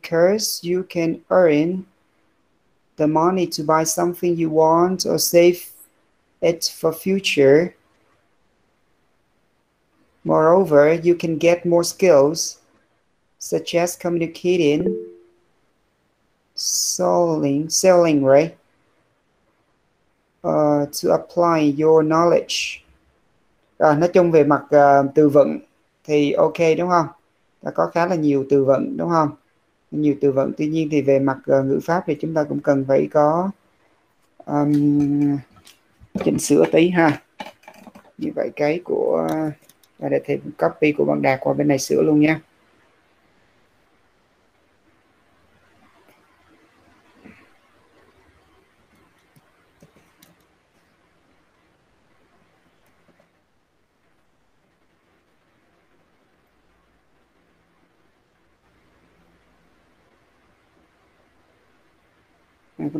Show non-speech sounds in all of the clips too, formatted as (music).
because you can earn the money to buy something you want or save it for future. Moreover, you can get more skills such as communicating, selling, selling, right? Uh, to apply your knowledge. À, nói chung về mặt uh, từ vựng thì ok đúng không? Đã có khá là nhiều từ vựng đúng không? Nhiều từ vựng. Tuy nhiên thì về mặt uh, ngữ pháp thì chúng ta cũng cần phải có um, chỉnh sửa tí ha. Như vậy cái của ờ, và để thêm copy của bạn Đạt qua bên này sửa luôn nha.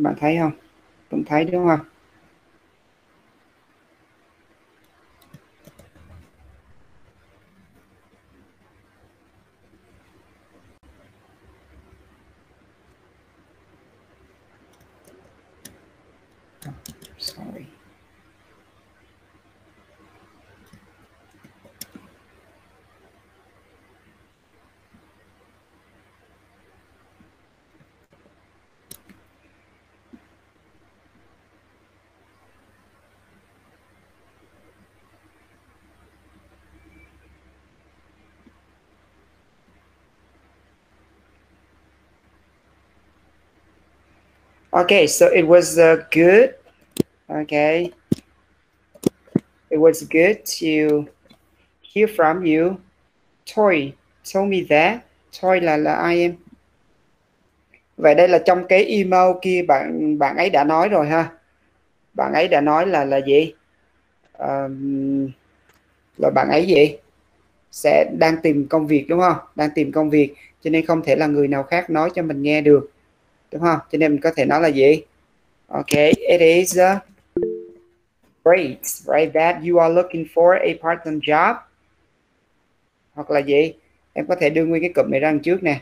các bạn thấy không? Vẫn thấy đúng không sorry Okay, so it was uh, good. Okay, it was good to hear from you. Toy told me that. Toy là là ai em? Vậy đây là trong cái email kia bạn bạn ấy đã nói rồi ha. Bạn ấy đã nói là là gì? Um, là bạn ấy gì? Sẽ đang tìm công việc đúng không? Đang tìm công việc cho nên không thể là người nào khác nói cho mình nghe được đúng không? Cho nên mình có thể nói là gì? Ok it is uh, great right that you are looking for a part-time job. Hoặc là gì? Em có thể đưa nguyên cái cụm này ra trước nè.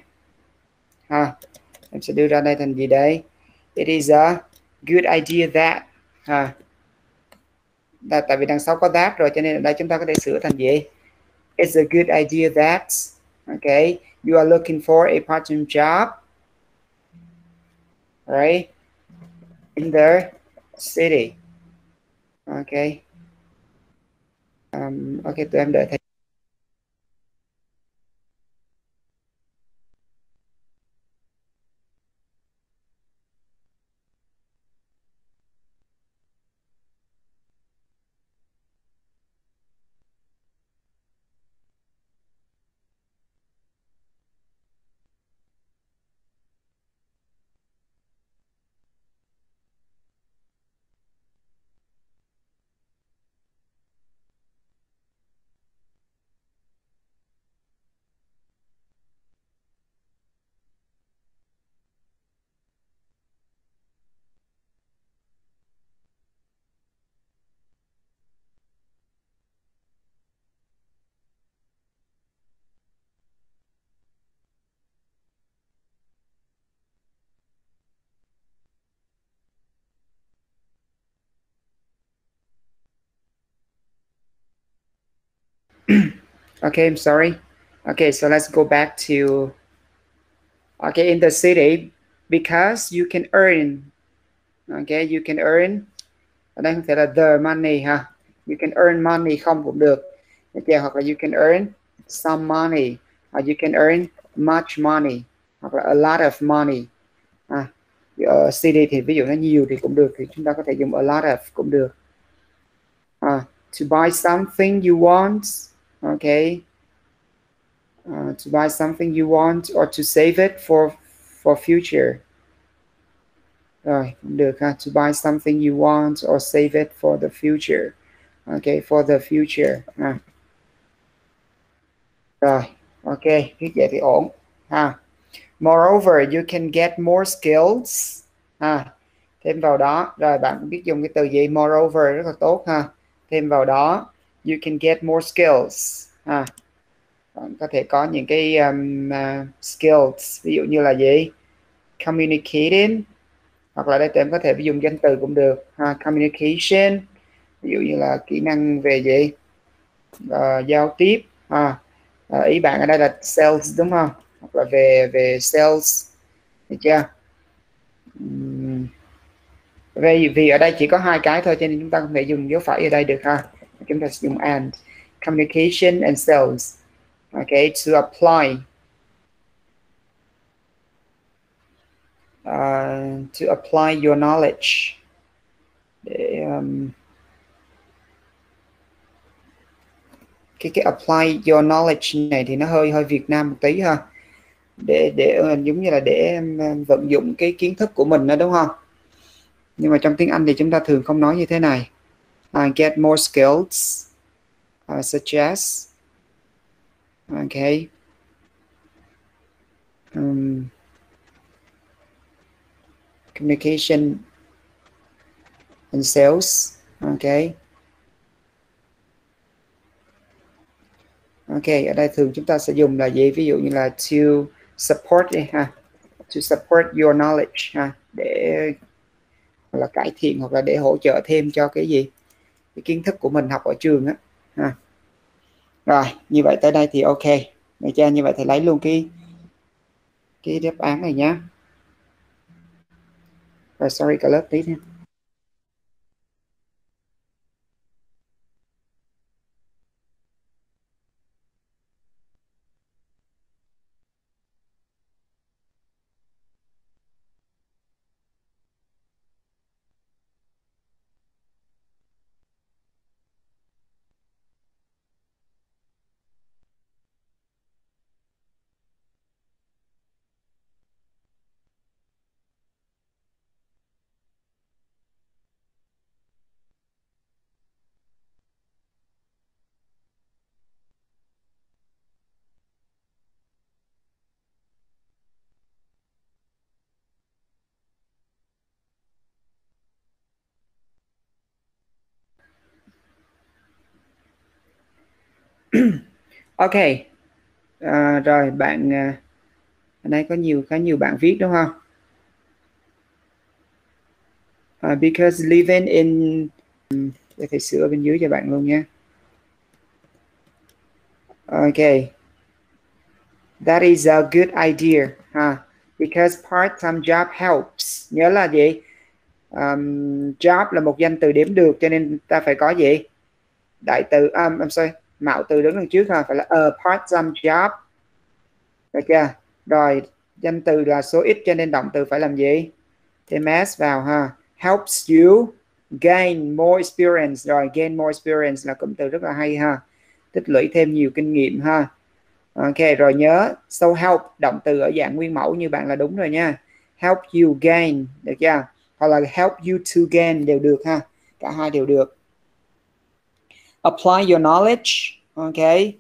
Ha em sẽ đưa ra đây thành gì đây? It is a good idea that ha. Đã, tại vì đằng sau có that rồi cho nên ở đây chúng ta có thể sửa thành gì? It's a good idea that okay you are looking for a part-time job. Right? In their city. Okay. Um, okay, tụi em đợi thầy. (clears throat) okay i'm sorry. Okay so let's go back to okay in the city because you can earn okay you can earn ở đây không thể là the money ha. You can earn money không cũng được. Okay, hoặc là you can earn some money or you can earn much money hoặc là a lot of money. À, ở city thì ví dụ nó nhiều thì cũng được thì chúng ta có thể dùng a lot of cũng được. À, to buy something you want okay. Uh, to buy something you want or to save it for for future. Rồi được ha to buy something you want or save it for the future. Okay for the future. Ah. Ha. rồi ok viết vậy thì ổn ha. Moreover you can get more skills. Ha. Thêm vào đó rồi bạn biết dùng cái từ gì? Moreover rất là tốt ha. Thêm vào đó you can get more skills. À, bạn có thể có những cái um, uh, skills ví dụ như là gì? Communicating hoặc là đây tụi em có thể dùng danh từ cũng được. Ha, communication ví dụ như là kỹ năng về gì? Uh, giao tiếp. Ha. Uh, ý bạn ở đây là sales đúng không? Hoặc là về về sales được chưa? Vì vì ở đây chỉ có hai cái thôi cho nên chúng ta không thể dùng dấu phẩy ở đây được ha chúng ta sử dùng and. Communication and sales okay to apply. Uh, to apply your knowledge. Để um, cái cái apply your knowledge này thì nó hơi hơi Việt Nam một tí ha. Để để uh, giống như là để um, vận dụng cái kiến thức của mình đó đúng không? Nhưng mà trong tiếng Anh thì chúng ta thường không nói như thế này uh, get more skills uh, such as okay. Um, communication and sales. Okay. Ok ở đây thường chúng ta sẽ dùng là gì? Ví dụ như là to support đi ha. To support your knowledge ha. Để hoặc là cải thiện hoặc là để hỗ trợ thêm cho cái gì? Cái kiến thức của mình học ở trường á. Ha. Rồi, như vậy tới đây thì ok. Được cha như vậy thì lấy luôn cái cái đáp án này nhá. Rồi, sorry cả lớp tí thêm ok. À, rồi bạn à, ở đây có nhiều khá nhiều bạn viết đúng không? Uh, because living in để thầy sửa bên dưới cho bạn luôn nha. Ok. That is a good idea ha. Huh? because part-time job helps. Nhớ là gì? Um, job là một danh từ đếm được cho nên ta phải có gì? Đại từ um, I'm sorry mạo từ đứng đằng trước ha phải là a part-time job. Được chưa? Rồi, danh từ là số ít cho nên động từ phải làm gì? Thêm s vào ha. Helps you gain more experience. Rồi, gain more experience là cụm từ rất là hay ha. Tích lũy thêm nhiều kinh nghiệm ha. Ok, rồi nhớ, so help, động từ ở dạng nguyên mẫu như bạn là đúng rồi nha. Help you gain, được chưa? Hoặc là help you to gain đều được ha. Cả hai đều được apply your knowledge okay?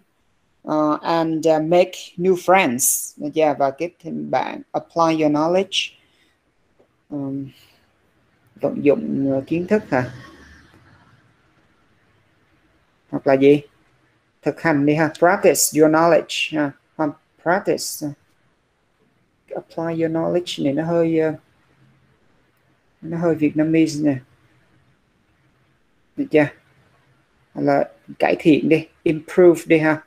Uh, and uh, make new friends. Yeah, và kết thêm bạn apply your knowledge. Um, vận dụng uh, kiến thức hả? Hoặc là gì? Thực hành đi ha practice your knowledge ha uh, practice. Apply your knowledge này nó hơi uh, nó hơi Vietnamese nè. Được chưa là cải thiện đi, improve đi ha.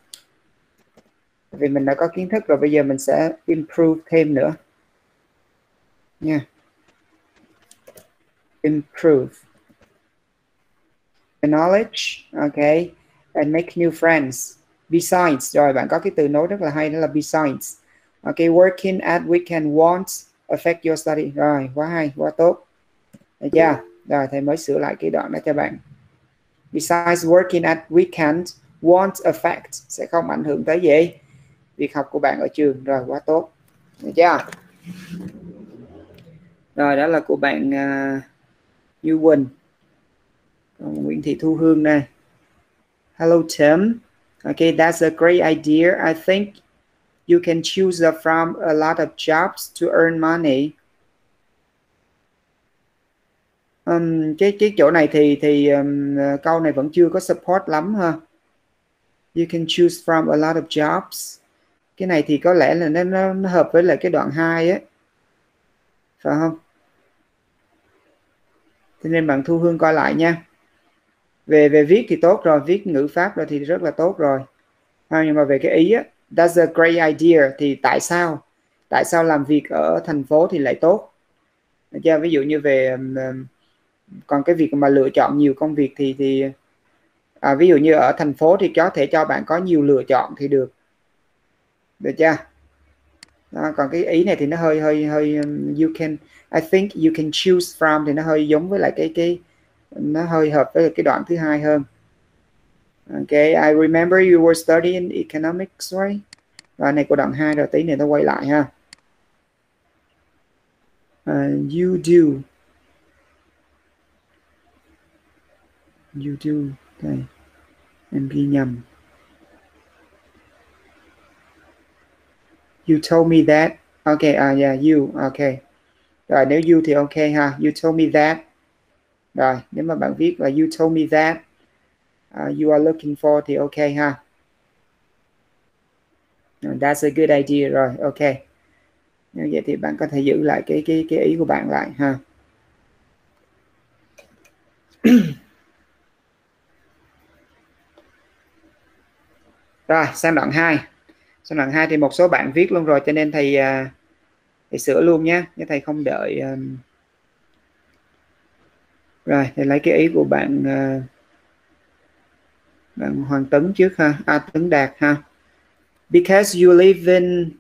Vì mình đã có kiến thức rồi, bây giờ mình sẽ improve thêm nữa. Nha. Improve. The knowledge okay and make new friends. Besides rồi, bạn có cái từ nối rất là hay, đó là besides okay working at weekend won't affect your study. Rồi, quá hay, quá tốt. Dạ, Được chưa rồi, thầy mới sửa lại cái đoạn đó cho bạn besides working at weekend won't affect sẽ không ảnh hưởng tới gì. Việc học của bạn ở trường rồi quá tốt. Được chưa? Rồi đó là của bạn à, uh, Như Quỳnh. Còn Nguyễn Thị Thu Hương này hello Tim. Okay that's a great idea. I think you can choose from a lot of jobs to earn money. Um, cái cái chỗ này thì thì um, câu này vẫn chưa có support lắm ha. You can choose from a lot of jobs. Cái này thì có lẽ là nó nó, nó hợp với lại cái đoạn 2 á. Phải không? Thế nên bạn thu hương coi lại nha. Về về viết thì tốt rồi viết ngữ pháp rồi thì rất là tốt rồi. À, nhưng mà về cái ý á that's a great idea. Thì tại sao? Tại sao làm việc ở thành phố thì lại tốt? Chưa? ví dụ như về còn cái việc mà lựa chọn nhiều công việc thì thì à, ví dụ như ở thành phố thì có thể cho bạn có nhiều lựa chọn thì được được chưa đó, còn cái ý này thì nó hơi hơi hơi um, you can I think you can choose from thì nó hơi giống với lại cái cái nó hơi hợp với cái đoạn thứ hai hơn Okay, I remember you were studying economics, right? và này của đoạn 2 rồi tí nữa tôi quay lại ha. Uh, you do. You do. Okay. Em ghi nhầm. You told me that. Okay, à uh, yeah, you. Okay. Rồi nếu you thì okay ha. You told me that. Rồi, nếu mà bạn viết là you told me that uh, you are looking for thì ok ha that's a good idea rồi ok như vậy thì bạn có thể giữ lại cái cái cái ý của bạn lại ha (clears throat) rồi sang đoạn 2 sang đoạn 2 thì một số bạn viết luôn rồi cho nên thầy à, thầy sửa luôn nhé chứ thầy không đợi à. rồi thầy lấy cái ý của bạn à, bạn Hoàng Tấn trước ha. A à, Tấn Đạt ha. Because you live in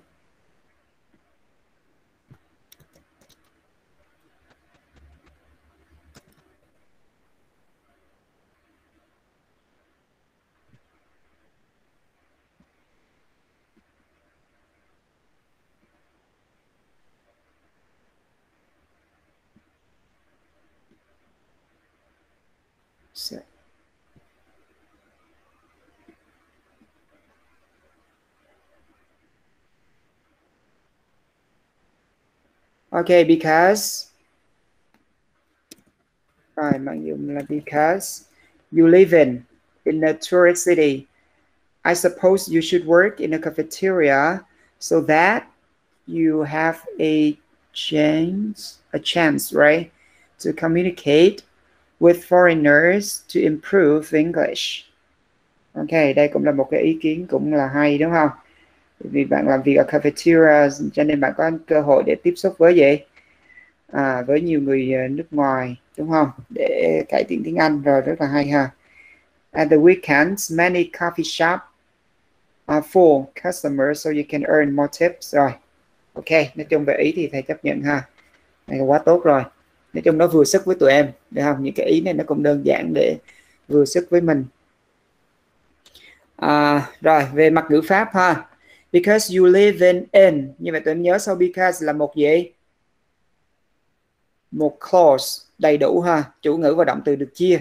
Okay, because rồi because you live in in a tourist city. I suppose you should work in a cafeteria so that you have a chance a chance, right, to communicate with foreigners to improve English. Ok, đây cũng là một cái ý kiến cũng là hay đúng không? vì bạn làm việc ở cafeteria cho nên bạn có cơ hội để tiếp xúc với gì? À, với nhiều người ờ, nước ngoài đúng không? Để cải thiện tiếng Anh rồi rất là hay ha. At the weekends many coffee shop are full customers so you can earn more tips. Rồi ok nói chung về ý thì thầy chấp nhận ha. Này quá tốt rồi nói chung nó vừa sức với tụi em được không? Những cái ý này nó cũng đơn giản để vừa sức với mình. À, rồi về mặt ngữ pháp ha. Because you live in in như vậy tụi em nhớ sau because là một gì? Một clause đầy đủ ha. Chủ ngữ và động từ được chia.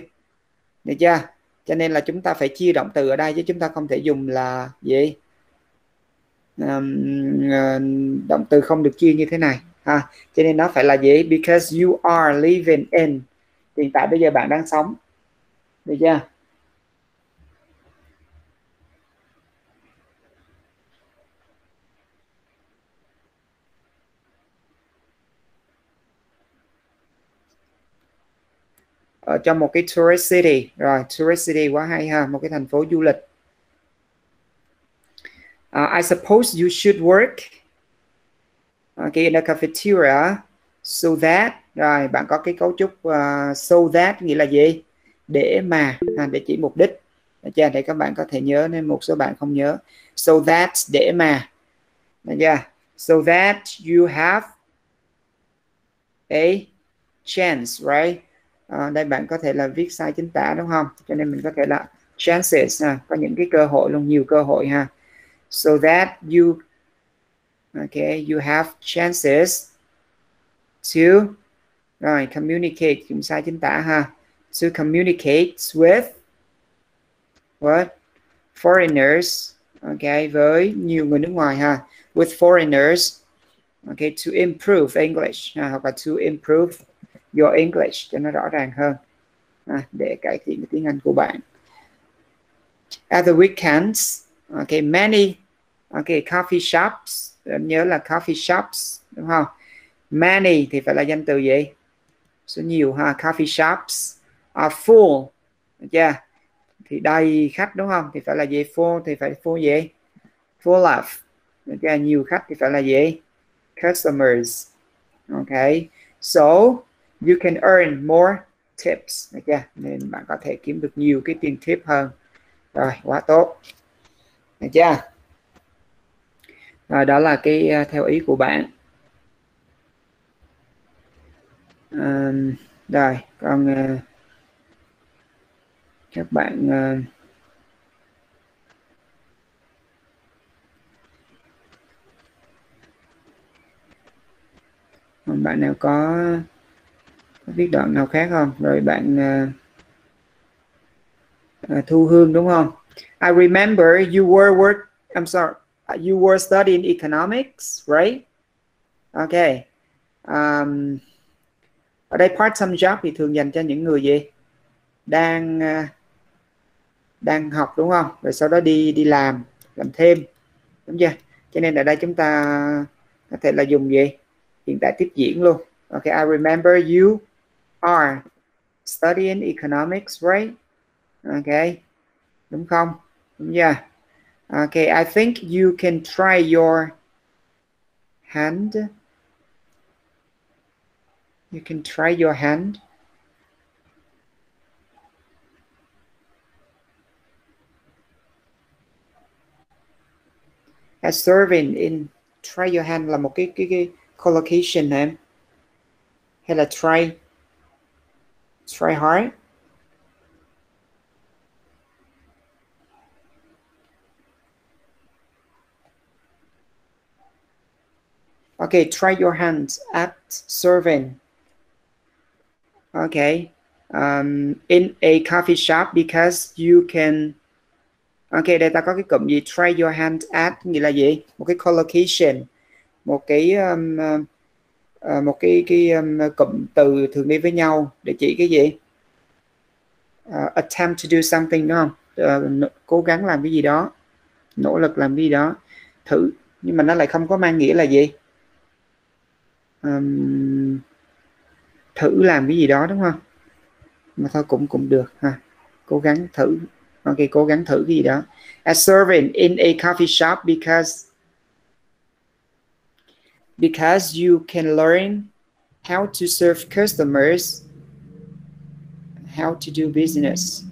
Được chưa? Cho nên là chúng ta phải chia động từ ở đây chứ chúng ta không thể dùng là gì? Um, động từ không được chia như thế này ha cho nên nó phải là gì? Because you are living in. Hiện tại bây giờ bạn đang sống. Được chưa? Ở trong một cái tourist city. Rồi tourist city quá hay ha một cái thành phố du lịch. Uh, I suppose you should work okay, in a cafeteria? So that. Rồi bạn có cái cấu trúc uh, so that nghĩa là gì? Để mà à, để chỉ mục đích. Được chưa để các bạn có thể nhớ nên một số bạn không nhớ. So that để mà. Được chưa? So that you have a chance right? À, đây bạn có thể là viết sai chính tả đúng không? Cho nên mình có thể là chances ha có những cái cơ hội luôn nhiều cơ hội ha. So that you okay you have chances to rồi communicate chúng sai chính tả ha. To communicate with what? Foreigners okay với nhiều người nước ngoài ha. With foreigners okay to improve English ha, hoặc là to improve your English cho nó rõ ràng hơn. Ha, để cải thiện cái tiếng Anh của bạn. At the weekends okay many okay coffee shops nhớ là coffee shops đúng không? Many thì phải là danh từ gì? Số nhiều ha coffee shops are full yeah thì đầy khách đúng không? Thì phải là gì? Full thì phải full gì? Full of yeah, nhiều khách thì phải là gì? Customers okay so you can earn more tips okay. nên bạn có thể kiếm được nhiều cái tiền tip hơn. Rồi quá tốt được chưa? À, đó là cái uh, theo ý của bạn. Uh, rồi còn uh, các bạn uh, bạn nào có, có viết đoạn nào khác không? Rồi bạn uh, uh, thu hương đúng không? I remember you were work I'm sorry Uh, you were studying economics right? Okay. Um, ở đây part time job thì thường dành cho những người gì? Đang uh, đang học đúng không? Rồi sau đó đi đi làm làm thêm. Đúng chưa? Cho nên ở đây chúng ta có thể là dùng gì? Hiện tại tiếp diễn luôn. Okay I remember you are studying economics right? Okay. Đúng không? Đúng chưa? Okay I think you can try your hand. You can try your hand. As serving in try your hand là một cái cái cái collocation eh? em hay là try. Try hard Okay, try your hands at serving. Okay, um, in a coffee shop because you can. Okay, đây ta có cái cụm gì? Try your hand at nghĩa là gì? Một cái collocation một cái um, uh, uh một cái cái um, cụm từ thường đi với nhau để chỉ cái gì uh, attempt to do something đúng không uh, cố gắng làm cái gì đó nỗ lực làm cái gì đó thử nhưng mà nó lại không có mang nghĩa là gì um, thử làm cái gì đó đúng không mà thôi cũng cũng được ha cố gắng thử ok cố gắng thử cái gì đó as serving in a coffee shop because because you can learn how to serve customers, how to do business.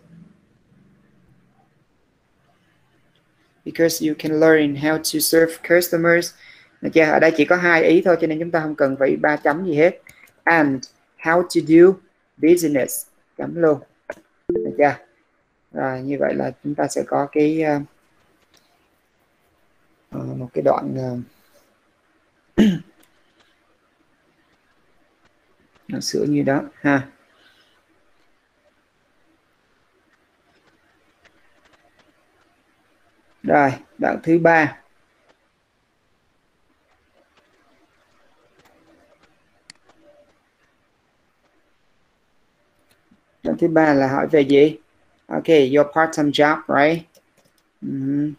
Because you can learn how to serve customers. Được chưa? Ở đây chỉ có hai ý thôi cho nên chúng ta không cần phải ba chấm gì hết. And how to do business. Chấm luôn. Được chưa? Rồi như vậy là chúng ta sẽ có cái uh, một cái đoạn ờ, (clears throat) uh, nó sửa như đó ha rồi đoạn thứ ba đoạn thứ ba là hỏi về gì okay your part time job, right mm -hmm.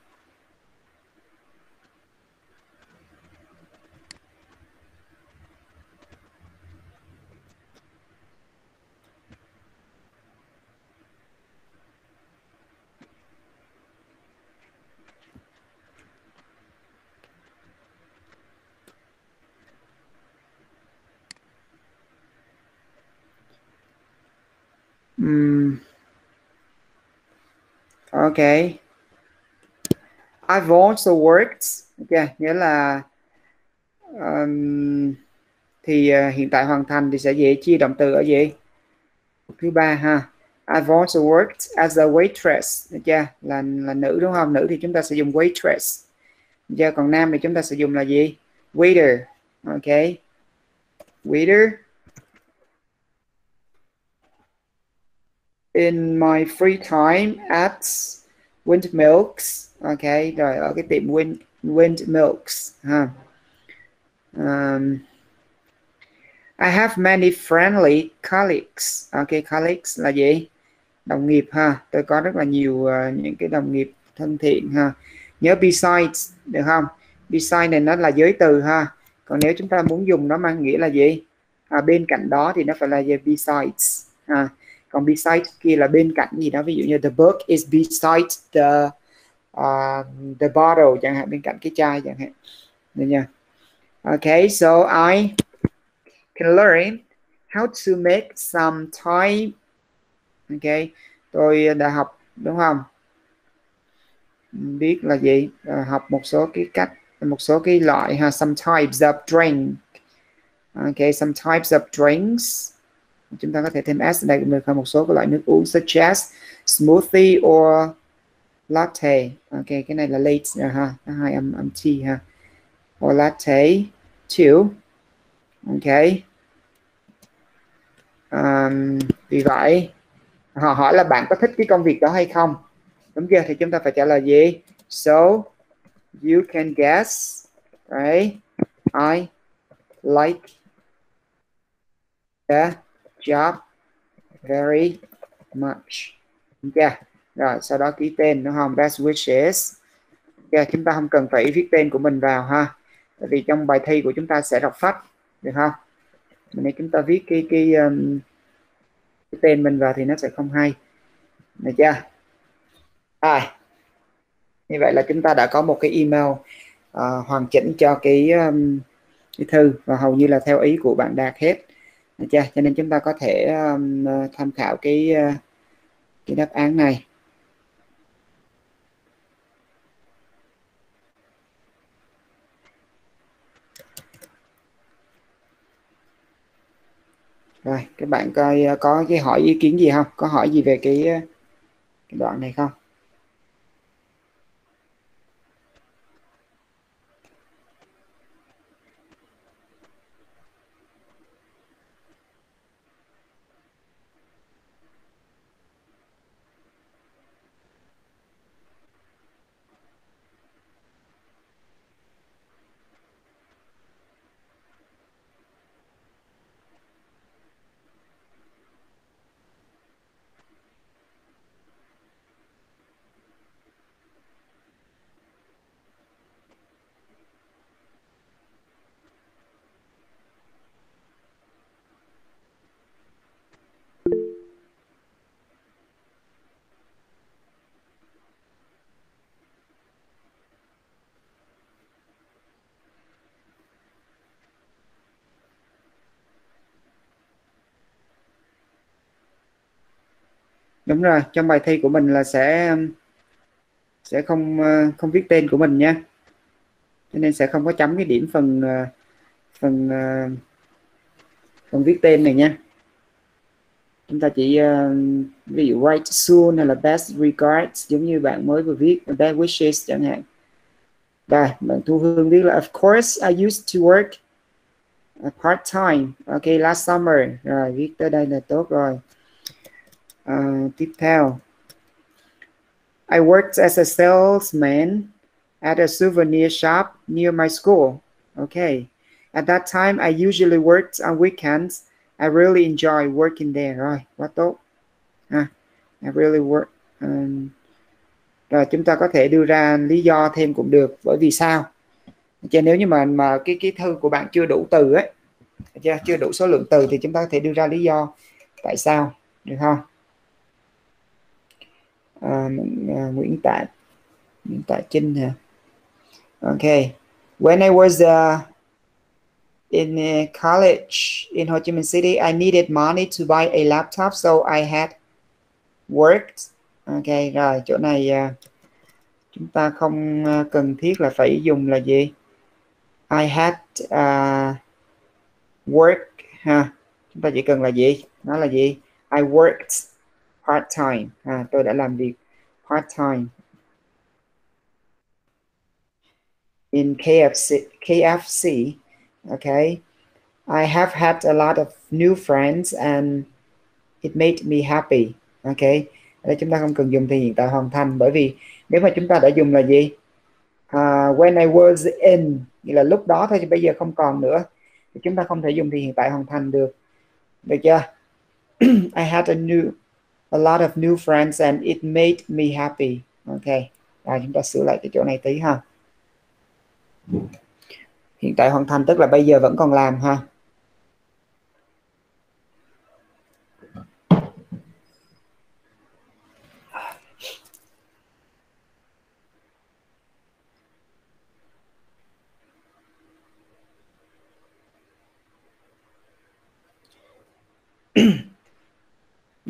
Um, okay. I've also worked. Okay, nghĩa là um, thì uh, hiện tại hoàn thành thì sẽ dễ chia động từ ở gì? Thứ ba ha. I've also worked as a waitress. Được chưa? Là là nữ đúng không? Nữ thì chúng ta sẽ dùng waitress. Được chưa? Còn nam thì chúng ta sẽ dùng là gì? Waiter. Okay. Waiter in my free time at Windmilks ok rồi ở cái tiệm Wind Windmilks ha. Um, I have many friendly colleagues. Ok colleagues là gì? Đồng nghiệp ha. Tôi có rất là nhiều uh, những cái đồng nghiệp thân thiện ha. Nhớ besides được không? Besides này nó là giới từ ha. Còn nếu chúng ta muốn dùng nó mang nghĩa là gì? À, bên cạnh đó thì nó phải là gì besides ha còn beside kia là bên cạnh gì đó ví dụ như the book is beside the uh, the bottle chẳng hạn bên cạnh cái chai chẳng hạn. Được nha okay so I can learn how to make some time okay tôi đã học đúng không? Biết là gì? À, học một số cái cách một số cái loại ha some types of drink. Okay some types of drinks chúng ta có thể thêm s. Đây cũng được một số các loại nước uống such as smoothie or latte. Ok cái này là late rồi ha. Hai âm âm t ha. Or latte too. Ok. Um, vì vậy họ hỏi là bạn có thích cái công việc đó hay không? Đúng chưa? Thì chúng ta phải trả lời gì? So you can guess right? I like the job very much. Yeah. Rồi sau đó ký tên đúng không? Best wishes. Yeah, chúng ta không cần phải viết tên của mình vào ha. Tại vì trong bài thi của chúng ta sẽ đọc phát được không? Mình chúng ta viết cái cái, um, cái tên mình vào thì nó sẽ không hay. Được chưa? À, như vậy là chúng ta đã có một cái email uh, hoàn chỉnh cho cái um, cái thư và hầu như là theo ý của bạn đạt hết chưa cho nên chúng ta có thể um, ờ, tham khảo cái uh, cái đáp án này. Rồi các bạn coi ờ, có cái hỏi ý kiến gì không? Có hỏi gì về cái, cái đoạn này không? Đúng rồi, trong bài thi của mình là sẽ sẽ không ờ, không viết tên của mình nha. Cho nên sẽ không có chấm cái điểm phần ờ, phần ờ, phần viết tên này nha. Chúng ta chỉ ví dụ write soon hay là best regards, giống như bạn mới vừa viết, best wishes chẳng hạn. Rồi, bạn thu hương viết là, of course, I used to work part time. Okay last summer. Rồi, viết tới đây là tốt rồi. Uh, tiếp theo I worked as a salesman at a souvenir shop near my school. Okay. At that time, I usually worked on weekends. I really enjoy working there. Rồi, quá tốt. À, I really work. Um, rồi chúng ta có thể đưa ra lý do thêm cũng được. Bởi vì sao? Chứ nếu như mà mà cái cái thư của bạn chưa đủ từ ấy, chưa đủ số lượng từ thì chúng ta có thể đưa ra lý do tại sao, được không? À, uh, Nguyễn Tạ Nguyễn Tạ Trinh hả? Okay when I was uh, in uh, college in Ho Chi Minh City I needed money to buy a laptop so I had worked. Ok rồi chỗ này uh, chúng ta không uh, cần thiết là phải dùng là gì? I had uh, work ha chúng ta chỉ cần là gì? Nó là gì? I worked part time. À, tôi đã làm việc part time in KFC KFC okay? I have had a lot of new friends and it made me happy okay? Đây chúng ta không cần dùng thì hiện tại hoàn thành bởi vì nếu mà chúng ta đã dùng là gì? Uh, when I was in nghĩa là lúc đó thôi chứ bây giờ không còn nữa. Thì chúng ta không thể dùng thì hiện tại hoàn thành được. Được chưa? (clears throat) I had a new a lot of new friends and it made me happy. Ok, rồi chúng ta sửa lại cái chỗ này tí ha. Hiện tại hoàn thành, tức là bây giờ vẫn còn làm ha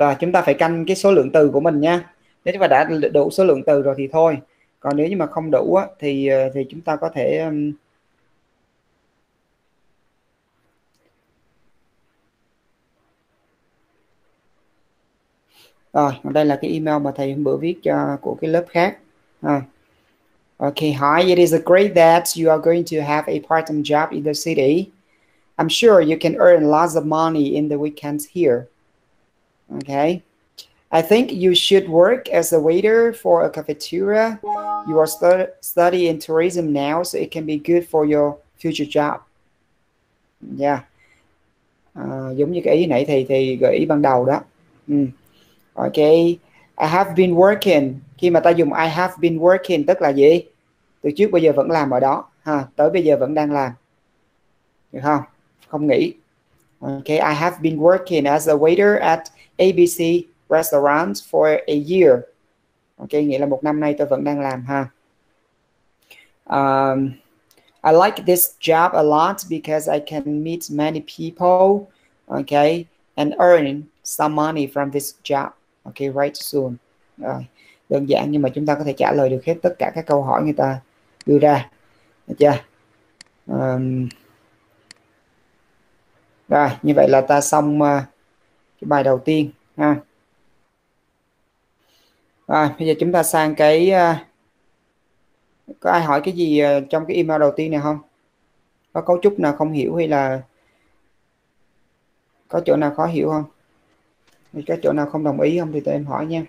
rồi chúng ta phải canh cái số lượng từ của mình nha nếu chúng ta đã đủ số lượng từ rồi thì thôi còn nếu như mà không đủ á, thì ờ, thì chúng ta có thể rồi đây là cái email mà thầy hôm bữa viết cho của cái lớp khác à. Okay, hi, it is great that you are going to have a part-time job in the city. I'm sure you can earn lots of money in the weekends here. Okay. I think you should work as a waiter for a cafeteria. You are stu studying tourism now, so it can be good for your future job. Yeah. Uh, giống như cái ý nãy thì thì gợi ý ban đầu đó. Mm. Okay. I have been working. Khi mà ta dùng I have been working tức là gì? Từ trước bây giờ vẫn làm ở đó. Ha, tới bây giờ vẫn đang làm. Được không? Không nghĩ. Okay, I have been working as a waiter at ABC restaurants for a year. Okay, nghĩa là một năm nay tôi vẫn đang làm ha. Um, I like this job a lot because I can meet many people, okay, and earn some money from this job. Okay, right soon. Rồi, đơn giản nhưng mà chúng ta có thể trả lời được hết tất cả các câu hỏi người ta đưa ra. Được chưa? Um, rồi, như vậy là ta xong uh, cái bài đầu tiên ha. Rồi, bây giờ chúng ta sang cái uh, có ai hỏi cái gì à, trong cái email đầu tiên này không? Có cấu trúc nào không hiểu hay là có chỗ nào khó hiểu không? Hay có chỗ nào không đồng ý không thì tụi em hỏi nha.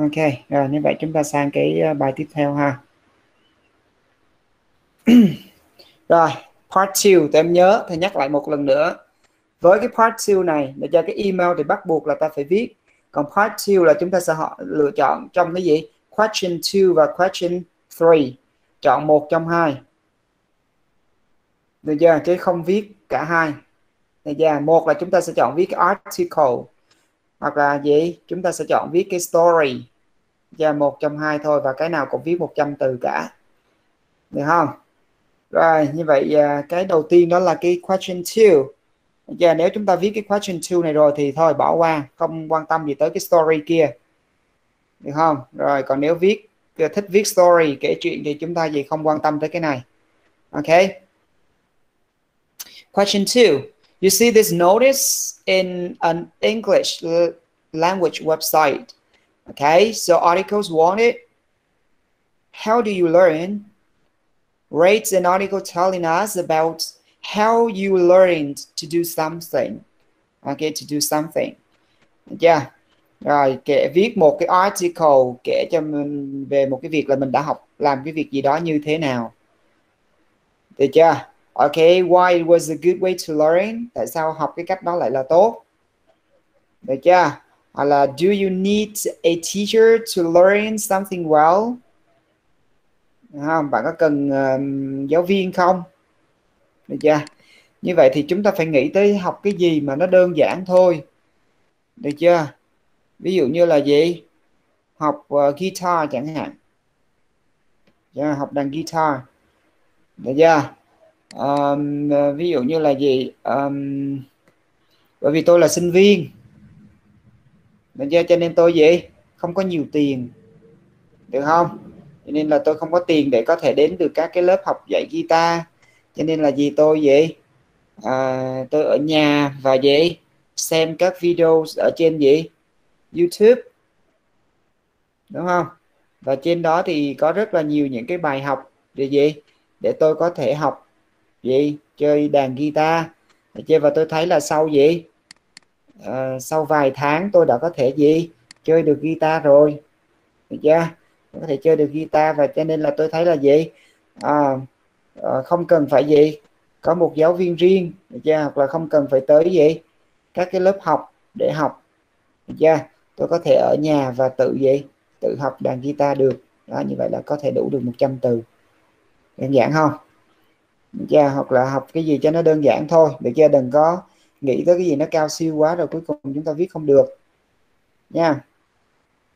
Ok, rồi như vậy chúng ta sang cái ờ, bài tiếp theo ha. (clears throat) rồi, part 2, tụi em nhớ, thầy nhắc lại một lần nữa. Với cái part 2 này, để cho cái email thì bắt buộc là ta phải viết. Còn part 2 là chúng ta sẽ họ lựa chọn trong cái gì? Question 2 và question 3. Chọn một trong hai. Được chưa? Chứ không viết cả hai. Được chưa? Một là chúng ta sẽ chọn viết cái article hoặc là gì chúng ta sẽ chọn viết cái story và một trong hai thôi và cái nào cũng viết 100 từ cả. Được không? Rồi, như vậy à, cái đầu tiên đó là cái question 2 và dạ, nếu chúng ta viết cái question 2 này rồi thì thôi, bỏ qua, không quan tâm gì tới cái story kia. Được không? Rồi, còn nếu viết thích viết story, kể chuyện thì chúng ta gì không quan tâm tới cái này. Ok. Question 2 You see this notice in an English language website. Okay, so articles wanted. How do you learn? Write an article telling us about how you learned to do something. Okay, to do something. Yeah. Rồi kể viết một cái article kể cho mình về một cái việc là mình đã học làm cái việc gì đó như thế nào. Được chưa? Okay, why it was a good way to learn? Tại sao học cái cách đó lại là tốt? Được chưa? Hoặc là do you need a teacher to learn something well? Không? Bạn có cần uh, giáo viên không? Được chưa? Như vậy thì chúng ta phải nghĩ tới học cái gì mà nó đơn giản thôi. Được chưa? Ví dụ như là gì? Học uh, guitar chẳng hạn. Yeah, học đàn guitar. Được chưa? um, ờ, ví dụ như là gì um, bởi vì tôi là sinh viên cho nên tôi gì không có nhiều tiền được không? Cho nên là tôi không có tiền để có thể đến được các cái lớp học dạy guitar. Cho nên là gì tôi gì à, tôi ở nhà và gì xem các video ở trên gì YouTube đúng không? Và trên đó thì có rất là nhiều những cái bài học để gì để tôi có thể học gì chơi đàn guitar. Chơi và tôi thấy là sau gì uh, sau vài tháng tôi đã có thể gì? Chơi được guitar rồi. Được chưa? Có thể chơi được guitar và cho nên là tôi thấy là gì? À, à, không cần phải gì. Có một giáo viên riêng được chưa? Hoặc là không cần phải tới gì? Các cái lớp học để học được chưa? Tôi có thể ở nhà và tự gì? Tự học đàn guitar được. Đó như vậy là có thể đủ được 100 từ. Đơn giản không? Được chưa? Hoặc là học cái gì cho nó đơn giản thôi. Được chưa? Đừng có nghĩ tới cái gì nó cao siêu quá rồi cuối cùng chúng ta viết không được. Nha.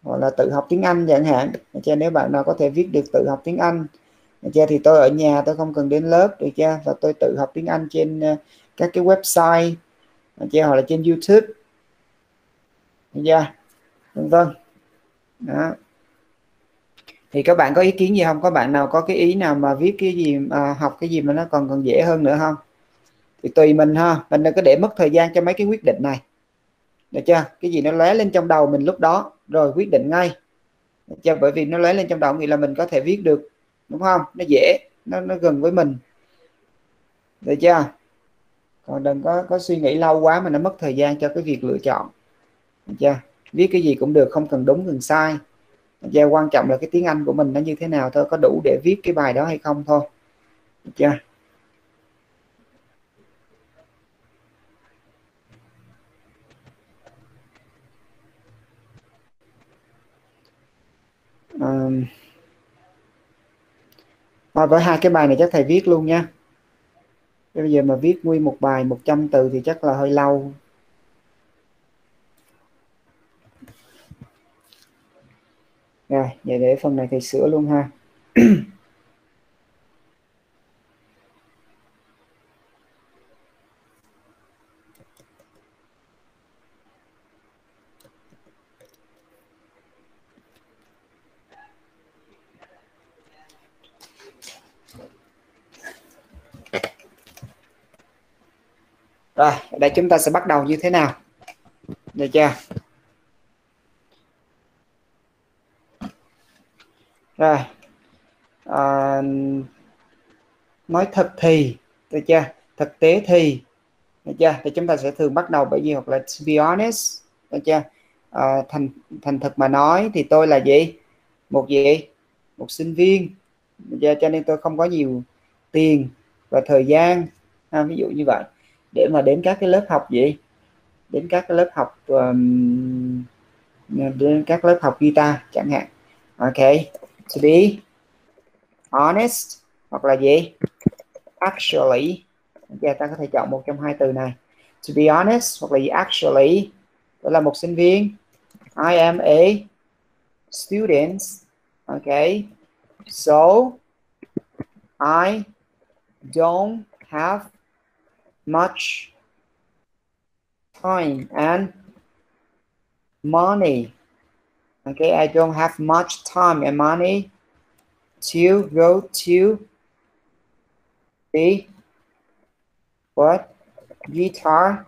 Hoặc là tự học tiếng Anh chẳng hạn. Cho nếu bạn nào có thể viết được tự học tiếng Anh cha thì tôi ở nhà tôi không cần đến lớp được chưa? Và tôi tự học tiếng Anh trên ờ, các cái website cha hoặc là trên YouTube. Được vân vân. Đó. Thì các bạn có ý kiến gì không? Có bạn nào có cái ý nào mà viết cái gì à, học cái gì mà nó còn còn dễ hơn nữa không? Thì tùy mình ha. Mình đừng có để mất thời gian cho mấy cái quyết định này. Được chưa? Cái gì nó lóe lên trong đầu mình lúc đó, rồi quyết định ngay. Được chưa? Bởi vì nó lóe lên trong đầu nghĩa là mình có thể viết được. Đúng không? Nó dễ. Nó nó gần với mình. Được chưa? Còn đừng có có suy nghĩ lâu quá mà nó mất thời gian cho cái việc lựa chọn. Được chưa? Viết cái gì cũng được, không cần đúng, cần sai. Được chưa? quan trọng là cái tiếng Anh của mình nó như thế nào thôi, có đủ để viết cái bài đó hay không thôi. Được chưa? Um, à, với hai cái bài này chắc thầy viết luôn nha. Bây giờ mà viết nguyên một bài 100 từ thì chắc là hơi lâu. Rồi vậy để phần này thầy sửa luôn ha. (clears throat) rồi đây chúng ta sẽ bắt đầu như thế nào? Được chưa? Rồi à, nói thật thì được chưa? Thực tế thì được chưa? Thì chúng ta sẽ thường bắt đầu bởi gì hoặc là to be honest được chưa? À, thành thành thực mà nói thì tôi là gì? Một gì? Một sinh viên được chưa? cho nên tôi không có nhiều tiền và thời gian à, ví dụ như vậy để mà đến các cái lớp học gì đến các cái lớp học um, đến các lớp học guitar chẳng hạn. Ok to be honest hoặc là gì? Actually okay, ta có thể chọn một trong hai từ này. To be honest hoặc là gì? Actually tôi là một sinh viên. I am a student. Okay so I don't have much time and money. Okay, I don't have much time and money to go to the what guitar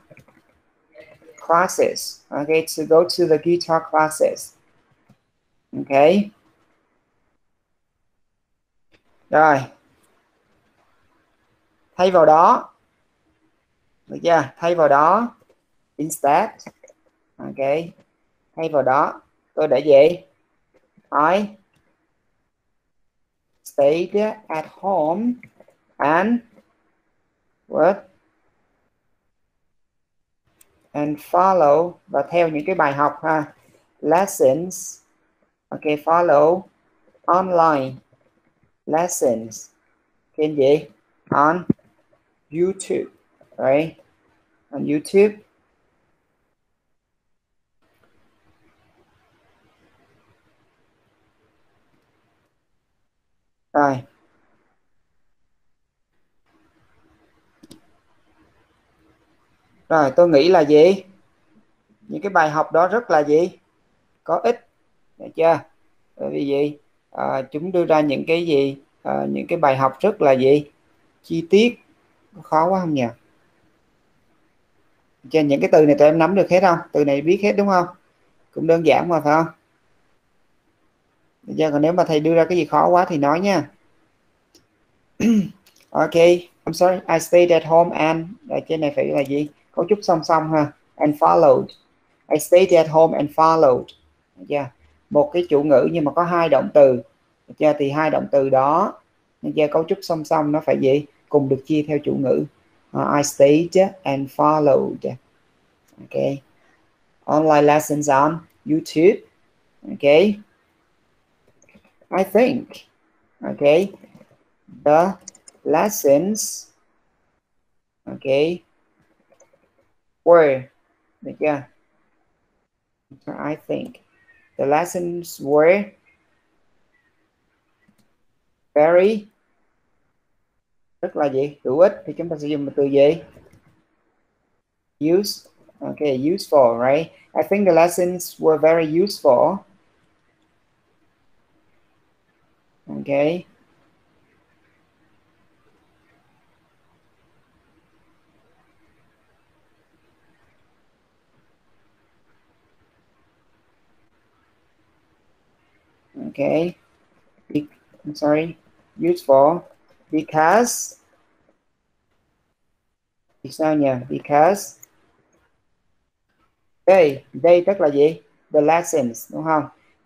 classes. Okay, to go to the guitar classes. Okay. Rồi. Thay vào đó được chưa? Thay vào đó, instead. Ok. Thay vào đó, tôi để gì? I stayed at home and what and follow. Và theo những cái bài học ha. Lessons. Ok, follow. Online. Lessons. Trên gì? On YouTube right? On YouTube. Rồi. Rồi tôi nghĩ là gì? Những cái bài học đó rất là gì? Có ích. Được chưa? Bởi vì gì? À, chúng đưa ra những cái gì? À, những cái bài học rất là gì? Chi tiết. Khó quá không nhỉ? Cho những cái từ này tụi em nắm được hết không? Từ này biết hết đúng không? Cũng đơn giản mà phải không? Giờ còn nếu mà thầy đưa ra cái gì khó quá thì nói nha. (clears throat) Ok I'm sorry I stayed at home and ở trên này phải là gì? Cấu trúc song song ha. And followed. I stayed at home and followed. Yeah. một cái chủ ngữ nhưng mà có hai động từ. Yeah, thì hai động từ đó. Yeah, cấu trúc song song nó phải gì? Cùng được chia theo chủ ngữ. Uh, I stayed and followed. Okay. Online lessons on YouTube. Okay. I think. Okay. The lessons. Okay. Were. Yeah. I think. The lessons were very rất là gì hữu ích. Thì chúng ta sẽ dùng từ gì use. Okay useful right? I think the lessons were very useful. Okay okay I'm sorry. Useful because vì sao nhỉ because they they tức là gì? The lessons đúng không?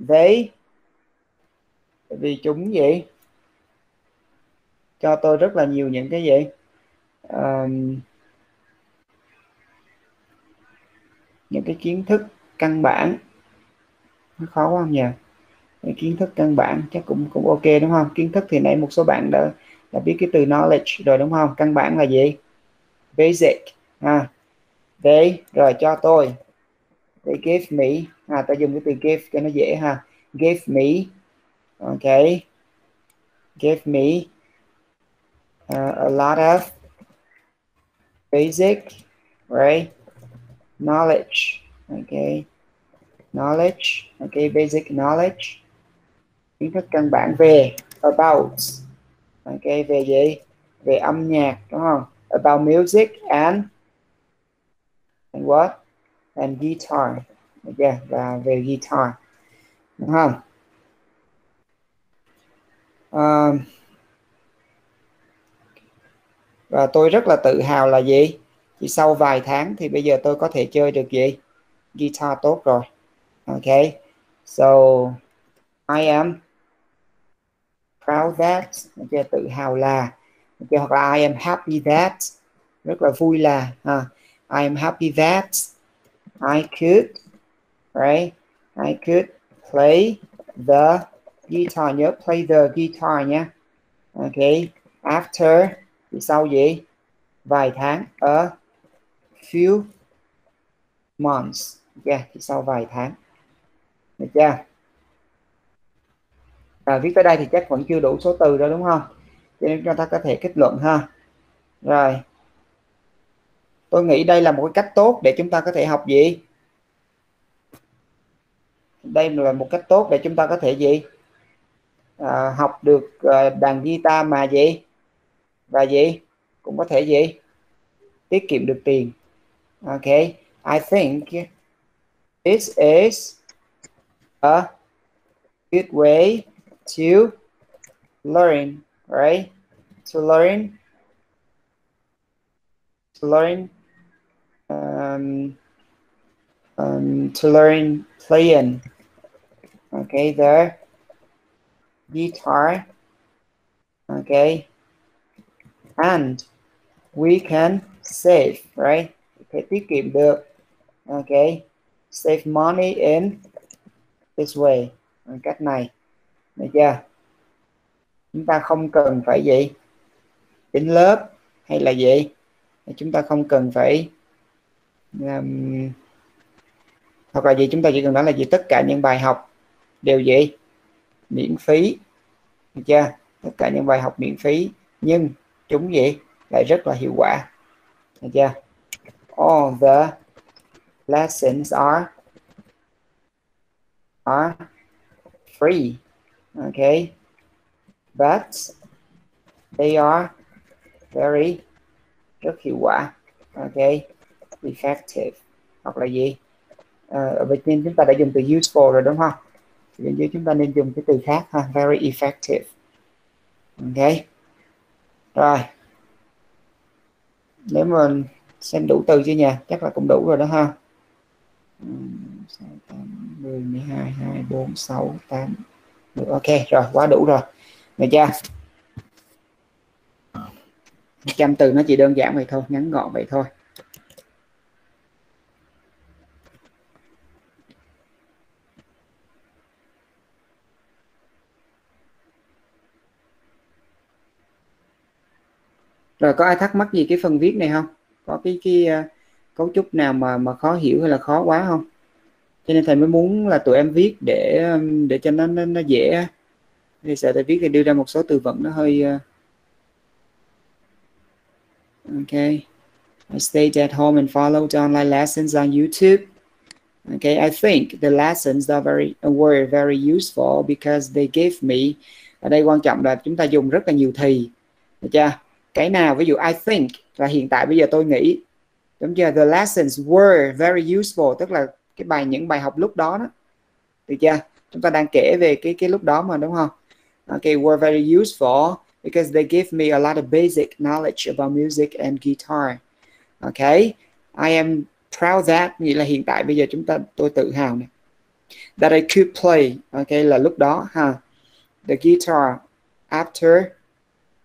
They vì chúng gì? Cho tôi rất là nhiều những cái gì? Um, những cái kiến thức căn bản. Nó khó quá không nhỉ cái kiến thức căn bản chắc cũng cũng ok đúng không? Kiến thức thì nãy một số bạn đã đã biết cái từ knowledge rồi đúng không? Căn bản là gì? Basic ha. They rồi cho tôi. They give me. À ta dùng cái từ give cho nó dễ ha. Give me. Ok. Give me uh, a lot of basic right? Knowledge. Okay knowledge. Okay basic knowledge. Kiến thức căn bản về about ok về gì? Về âm nhạc đúng không? About music and and what? And guitar. Okay và về guitar đúng không? Um, và tôi rất là tự hào là gì? Chỉ sau vài tháng thì bây giờ tôi có thể chơi được gì? Guitar tốt rồi. Ok so I am proud that. Okay, tự hào là. Okay, hoặc là I am happy that. Rất là vui là ha. I am happy that. I could right? I could play the guitar nhớ play the guitar nhé. Okay? after thì sau gì? Vài tháng a few months. Yeah thì sau vài tháng. Được chưa? À, viết tới đây thì chắc vẫn chưa đủ số từ đó đúng không? Cho nên chúng ta có thể kết luận ha. Rồi. Tôi nghĩ đây là một cái cách tốt để chúng ta có thể học gì? Đây là một cách tốt để chúng ta có thể gì? À, học được à, đàn guitar mà gì? Và gì? Cũng có thể gì? Tiết kiệm được tiền. Ok. I think this is a good way to learn, right? To learn, to learn, um, um, to learn playing. Okay, the guitar. Okay, and we can save, right? Okay, tiết kiệm được. Okay, save money in this way. Cách này được chưa? Chúng ta không cần phải gì đến lớp hay là gì? Chúng ta không cần phải um, hoặc là gì? Chúng ta chỉ cần nói là gì? Tất cả những bài học đều gì miễn phí. Được chưa? Tất cả những bài học miễn phí. Nhưng chúng gì lại rất là hiệu quả. Được chưa? All the lessons are are free okay. But they are very rất hiệu quả okay. Effective. Hoặc là gì? Ờ, ở bên trên chúng ta đã dùng từ useful rồi đúng không? Thì bên dưới chúng ta nên dùng cái từ khác ha. Very effective. Okay. Rồi. Nếu mà xem đủ từ chưa nhỉ? Chắc là cũng đủ rồi đó ha. 10, 12, 2, 4, 6, 8 Ok rồi quá đủ rồi. Được chưa? Trăm từ nó chỉ đơn giản vậy thôi ngắn gọn vậy thôi. Rồi có ai thắc mắc gì cái phần viết này không? Có cái cái uh, cấu trúc nào mà mà khó hiểu hay là khó quá không? Cho nên thầy mới muốn là tụi em viết để um, để cho nó nó, nó dễ. Thì sợ thầy viết thì đưa ra một số từ vựng nó hơi uh, okay I stayed at home and followed online lessons on YouTube. Okay I think the lessons are very were very useful because they gave me ở đây quan trọng là chúng ta dùng rất là nhiều thì. Được chưa? Cái nào ví dụ I think là hiện tại bây giờ tôi nghĩ đúng chưa? The lessons were very useful tức là cái bài, những bài học lúc đó đó. Được chưa? Chúng ta đang kể về cái cái lúc đó mà, đúng không? Okay were very useful because they give me a lot of basic knowledge about music and guitar. Okay I am proud that, nghĩa là hiện tại bây giờ chúng ta, tôi tự hào này. That I could play okay là lúc đó, ha. The guitar after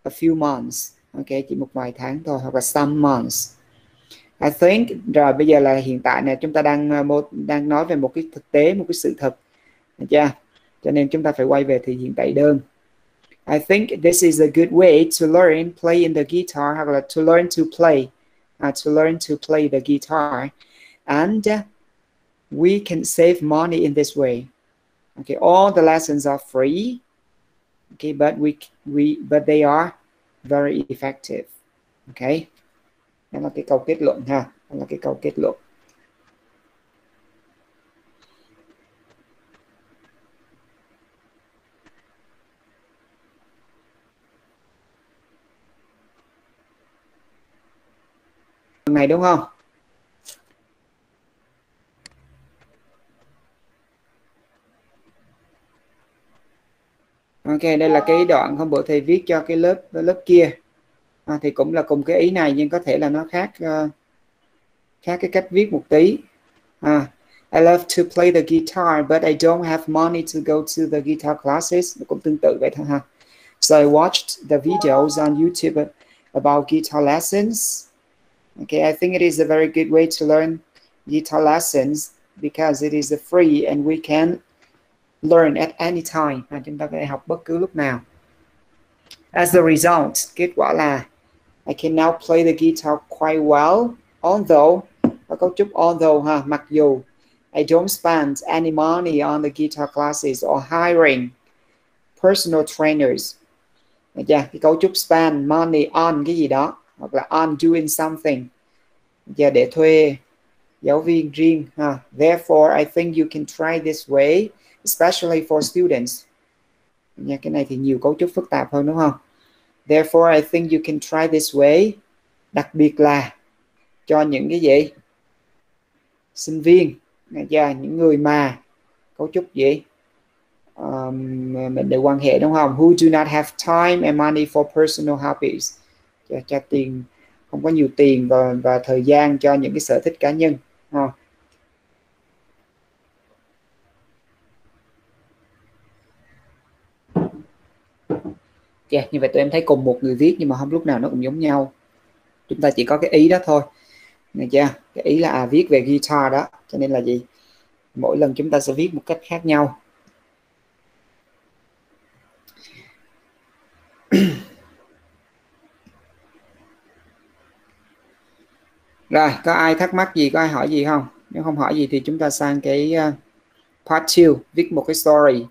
a few months okay chỉ một vài tháng thôi, hoặc là some months. I think rồi bây giờ là hiện tại này chúng ta đang một đang nói về một cái thực tế một cái sự thật được chưa? Cho nên chúng ta phải quay về thì hiện tại đơn. I think this is a good way to learn playing the guitar hoặc là to learn to play. Uh, to learn to play the guitar. And uh, we can save money in this way. Okay all the lessons are free. Okay but we we but they are very effective. Ok đó là cái câu kết luận ha. Đó là cái câu kết luận. Này đúng không? Ok, đây là cái đoạn hôm bữa thầy viết cho cái lớp lớp kia à, thì cũng là cùng cái ý này nhưng có thể là nó khác uh, khác cái cách viết một tí. À, I love to play the guitar but I don't have money to go to the guitar classes. Cũng tương tự vậy thôi ha. So I watched the videos on YouTube about guitar lessons. Okay I think it is a very good way to learn guitar lessons because it is free and we can learn at any time. À, chúng ta có thể học bất cứ lúc nào. As a result kết quả là I can now play the guitar quite well although à, có cấu trúc although ha mặc dù I don't spend any money on the guitar classes or hiring personal trainers Được chưa? Cái cấu trúc spend money on cái gì đó hoặc là on doing something dạ, giờ để thuê giáo viên riêng ha. Therefore, I think you can try this way especially for students. Nha, cái này thì nhiều cấu trúc phức tạp hơn đúng không? Therefore, I think you can try this way. Đặc biệt là cho những cái gì? Sinh viên, và những người mà cấu trúc gì? Um, mình để quan hệ đúng không? Who do not have time and money for personal hobbies. Cho, cho tiền không có nhiều tiền và và thời gian cho những cái sở thích cá nhân. Ha. Yeah, như vậy tụi em thấy cùng một người viết nhưng mà không lúc nào nó cũng giống nhau. Chúng ta chỉ có cái ý đó thôi. Nghe chưa cái ý là à, viết về guitar đó. Cho nên là gì? Mỗi lần chúng ta sẽ viết một cách khác nhau. (clears throat) Rồi có ai thắc mắc gì? Có ai hỏi gì không? Nếu không hỏi gì thì chúng ta sang cái uh, part 2 viết một cái story.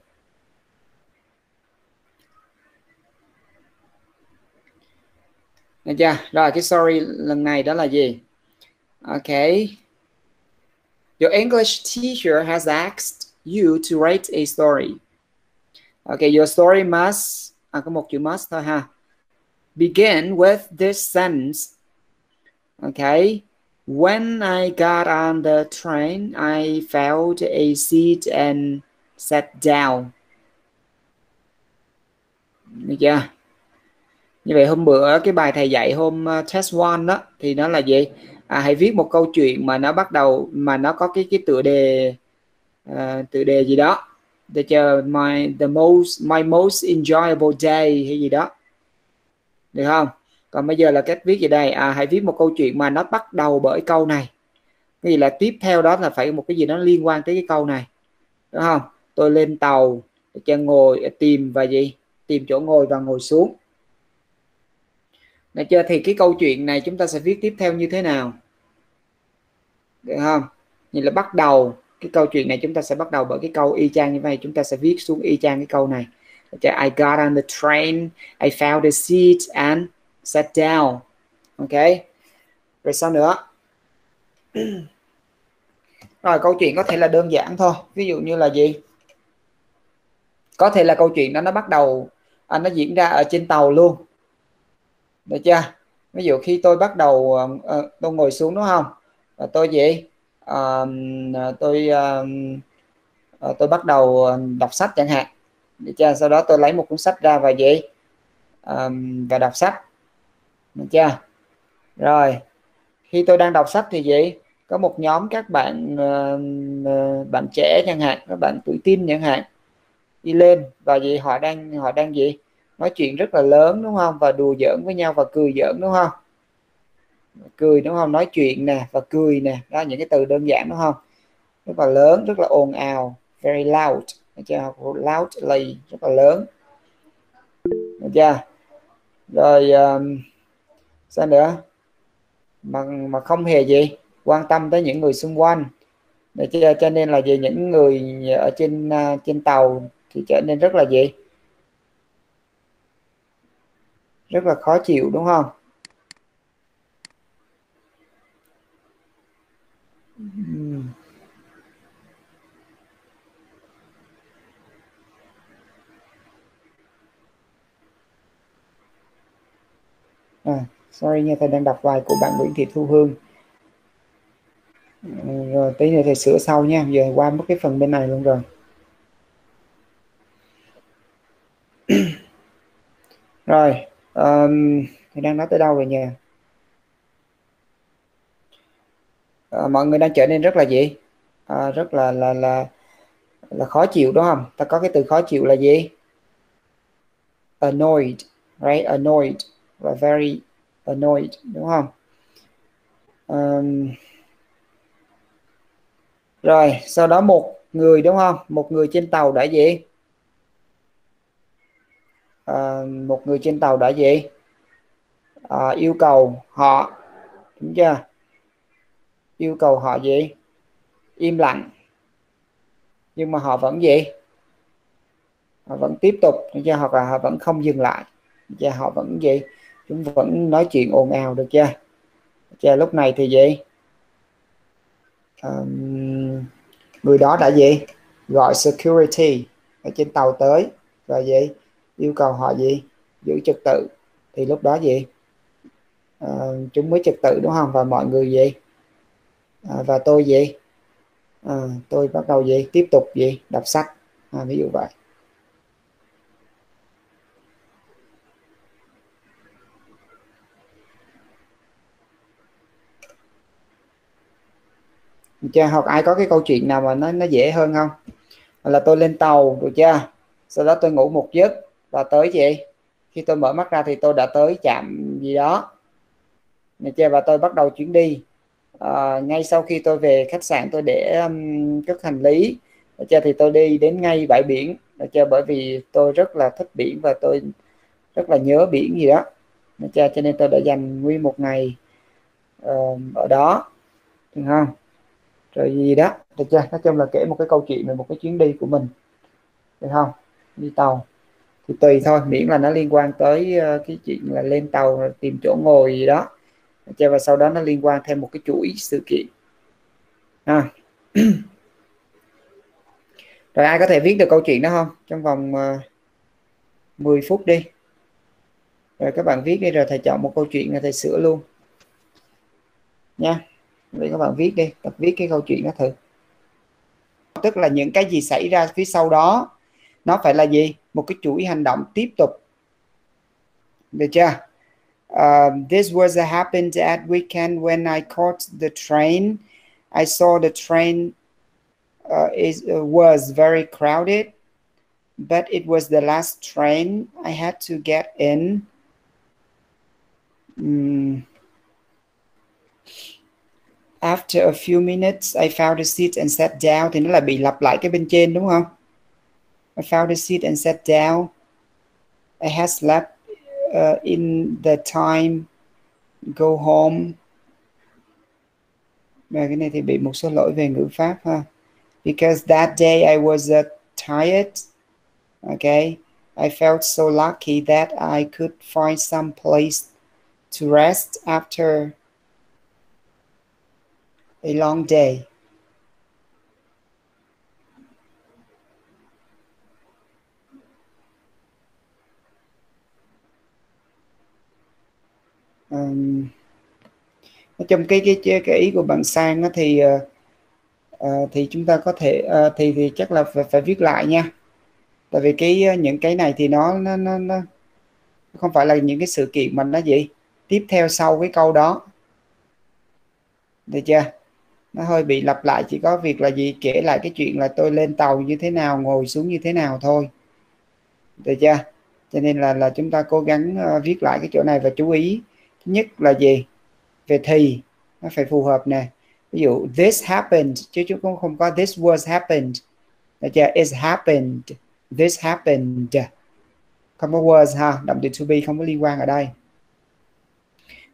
Được chưa? Rồi cái story lần này đó là gì? Okay. Your English teacher has asked you to write a story. Okay, your story must à, có một chữ must thôi ha. Begin with this sentence. Okay. When I got on the train, I found a seat and sat down. Được chưa? Như vậy hôm bữa cái bài thầy dạy hôm ờ, test one đó thì nó là gì? À, hãy viết một câu chuyện mà nó bắt đầu mà nó có cái cái tựa đề uh, tựa đề gì đó. Để chờ my the most my most enjoyable day hay gì đó. Được không? Còn bây giờ là cách viết gì đây? À hãy viết một câu chuyện mà nó bắt đầu bởi câu này. Cái gì là tiếp theo đó là phải một cái gì nó liên quan tới cái câu này. Đúng không? Tôi lên tàu cho ngồi tìm và gì? Tìm chỗ ngồi và ngồi xuống. Dạ, được chưa thì cái câu chuyện này chúng ta sẽ viết tiếp theo như thế nào? Được không? Như là bắt đầu cái câu chuyện này chúng ta sẽ bắt đầu bởi cái câu y chang như vậy. Chúng ta sẽ viết xuống y chang cái câu này. I got on the train I found a seat and sat down. Ok. Rồi sao nữa? (clears throat) Rồi câu chuyện có thể là đơn giản thôi. Ví dụ như là gì? Có thể là câu chuyện đó nó bắt đầu à, nó diễn ra ở trên tàu luôn được chưa? Ví dụ khi tôi bắt đầu uh, tôi ngồi xuống đúng không? Và tôi gì? Uh, tôi uh, tôi bắt đầu đọc sách chẳng hạn. Được chưa? Sau đó tôi lấy một cuốn sách ra và gì? Um, và đọc sách. Được chưa? Rồi khi tôi đang đọc sách thì gì? Có một nhóm các bạn uh, bạn trẻ chẳng hạn các bạn tuổi tin chẳng hạn đi lên và gì? Họ đang họ đang gì? Nói chuyện rất là lớn đúng không? Và đùa giỡn với nhau và cười giỡn đúng không? Cười đúng không? Nói chuyện nè và cười nè. Đó những cái từ đơn giản đúng không? Rất là lớn rất là ồn ào. Very loud. Được chưa? Loudly. Rất là lớn. Được chưa? Rồi um, sao nữa? Mà mà không hề gì. Quan tâm tới những người xung quanh. Để cho, cho nên là về những người ở trên uh, trên tàu thì trở nên rất là gì? Rất là khó chịu đúng không? À, sorry nha thầy đang đọc bài của bạn Nguyễn Thị Thu Hương. Ừ, rồi tí nữa thầy sửa sau nha giờ qua mất cái phần bên này luôn rồi. (clears throat) Rồi um, đang nói tới đâu rồi nhỉ? à, mọi người đang trở nên rất là gì? À, rất là là là là khó chịu đúng không? Ta có cái từ khó chịu là gì? Annoyed right? Annoyed và very annoyed đúng không? Um, rồi sau đó một người đúng không? Một người trên tàu đã gì? À, một người trên tàu đã gì à, yêu cầu họ đúng chưa? Yêu cầu họ gì im lặng. Nhưng mà họ vẫn gì họ vẫn tiếp tục đúng chưa? Hoặc là họ vẫn không dừng lại. Và họ vẫn gì chúng vẫn nói chuyện ồn ào được chưa? Chưa? Lúc này thì gì um, người đó đã gì gọi security ở trên tàu tới. Và gì yêu cầu họ gì? Giữ trật tự. Thì lúc đó gì? À, chúng mới trật tự đúng không? Và mọi người gì? À, và tôi gì? À, tôi bắt đầu gì? Tiếp tục gì? Đọc sách. À, ví dụ vậy. Chưa hoặc ai có cái câu chuyện nào mà nó nó dễ hơn không? Là tôi lên tàu được chưa sau đó tôi ngủ một giấc và tới gì khi tôi mở mắt ra thì tôi đã tới chạm gì đó. Được chưa và tôi bắt đầu chuyến đi. À, ngay sau khi tôi về khách sạn tôi để um, cất hành lý. Được chưa thì tôi đi đến ngay bãi biển. Được chưa bởi vì tôi rất là thích biển và tôi rất là nhớ biển gì đó. Được chưa cho nên tôi đã dành nguyên một ngày uh, ở đó. Được không? Rồi gì đó. Được chưa? Nói chung là kể một cái câu chuyện về một cái chuyến đi của mình. Được không? Đi tàu thì tùy thôi miễn là nó liên quan tới ờ, cái chuyện là lên tàu tìm chỗ ngồi gì đó. Cho và sau đó nó liên quan thêm một cái chuỗi sự kiện. À. (clears throat) rồi ai có thể viết được câu chuyện đó không? Trong vòng ờ, uh, 10 phút đi. Rồi các bạn viết đi rồi thầy chọn một câu chuyện là thầy sửa luôn. Nha. Để các bạn viết đi tập viết cái câu chuyện đó thử. Tức là những cái gì xảy ra phía sau đó nó phải là gì một cái chuỗi hành động tiếp tục được chưa Um, this was a happened at weekend when I caught the train. I saw the train uh, is uh, was very crowded, but it was the last train I had to get in. Mm. After a few minutes, I found a seat and sat down. Thì nó là bị lặp lại cái bên trên đúng không? I found a seat and sat down. I had slept uh, in the time go home. Và cái này thì bị một số lỗi về ngữ pháp ha. Because that day I was uh, tired okay? I felt so lucky that I could find some place to rest after a long day um, nói chung cái cái cái ý của bạn sang đó thì uh, thì chúng ta có thể uh, thì thì chắc là phải, phải viết lại nha. Tại vì cái những cái này thì nó nó nó, nó không phải là những cái sự kiện mà nó gì tiếp theo sau cái câu đó. Được chưa? Nó hơi bị lặp lại chỉ có việc là gì kể lại cái chuyện là tôi lên tàu như thế nào ngồi xuống như thế nào thôi. Được chưa? Cho nên là là chúng ta cố gắng uh, viết lại cái chỗ này và chú ý nhất là gì? Về thì nó phải phù hợp nè. Ví dụ, this happened, chứ chúng cũng không có this was happened. Là chưa? It happened, this happened. Không có was ha, động từ to be không có liên quan ở đây.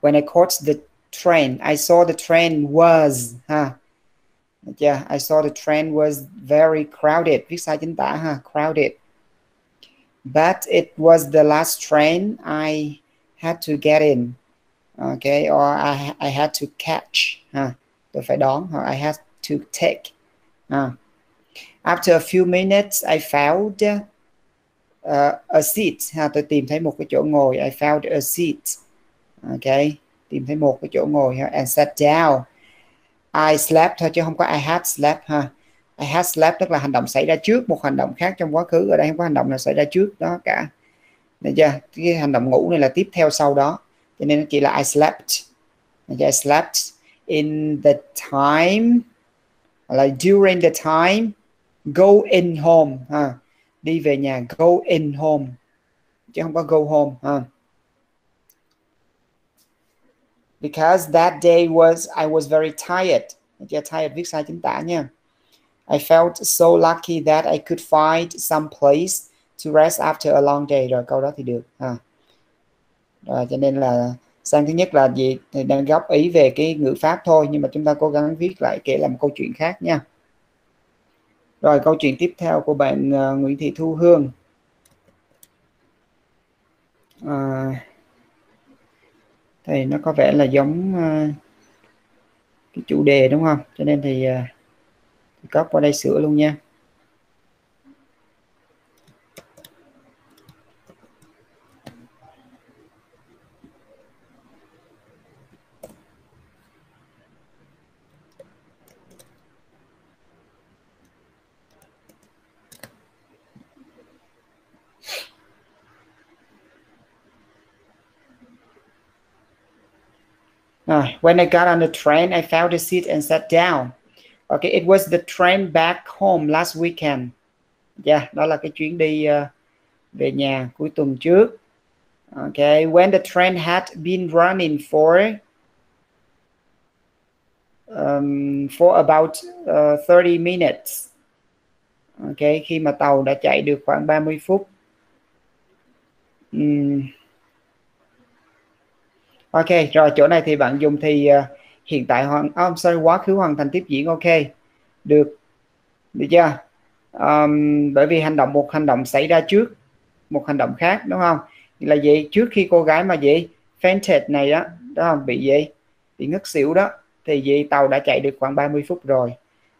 When I caught the train, I saw the train was ha. Được chưa? I saw the train was very crowded. Viết sai chính tả ha, crowded. But it was the last train I had to get in okay or I, I had to catch ha. Tôi phải đón hoặc I had to take ha. after a few minutes I found uh, a seat ha. Tôi tìm thấy một cái chỗ ngồi I found a seat. Okay tìm thấy một cái chỗ ngồi ha. And sat down. I slept thôi chứ không có I had slept ha. I had slept tức là hành động xảy ra trước một hành động khác trong quá khứ. Ở đây không có hành động nào xảy ra trước đó cả. Được chưa? Cái hành động ngủ này là tiếp theo sau đó cho nên kia là I slept. I slept in the time là during the time go in home ha. Đi về nhà go in home. Chứ không có go home ha. Because that day was I was very tired. Yeah, tired viết sai chính tả nha. I felt so lucky that I could find some place to rest after a long day. Rồi câu đó thì được ha à, cho nên là sang thứ nhất là gì thì đang góp ý về cái ngữ pháp thôi nhưng mà chúng ta cố gắng viết lại kể làm câu chuyện khác nha. Rồi câu chuyện tiếp theo của bạn uh, Nguyễn Thị Thu Hương. À, thì nó có vẻ là giống uh, cái chủ đề đúng không? Cho nên thì uh, copy qua đây sửa luôn nha. Uh, when I got on the train, I found a seat and sat down. Okay, it was the train back home last weekend. Yeah, đó là cái chuyến đi uh, về nhà cuối tuần trước. Okay, when the train had been running for um, for about ờ, uh, 30 minutes. Okay, khi mà tàu đã chạy được khoảng 30 phút. Um, ok rồi chỗ này thì bạn dùng thì uh, hiện tại hoàn à, oh, sorry, quá khứ hoàn thành tiếp diễn ok. Được. Được chưa? Um, bởi vì hành động một hành động xảy ra trước một hành động khác đúng không? Là gì? Trước khi cô gái mà gì? Fainted này đó đó không? Bị gì? Bị ngất xỉu đó. Thì gì? Tàu đã chạy được khoảng 30 phút rồi.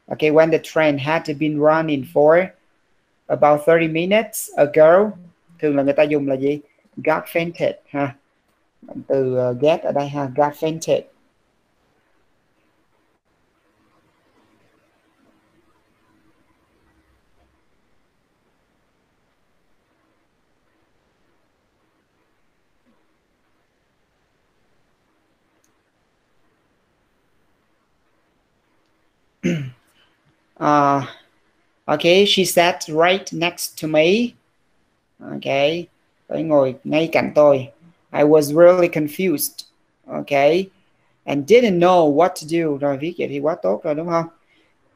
Ok when the train had been running for about 30 minutes a girl thường là người ta dùng là gì? Got fainted ha từ ờ, get ở đây ha graphented uh, (clears throat) à, okay she sat right next to me. Okay ấy ngồi ngay cạnh tôi. I was really confused okay? And didn't know what to do. Rồi viết vậy thì quá tốt rồi đúng không?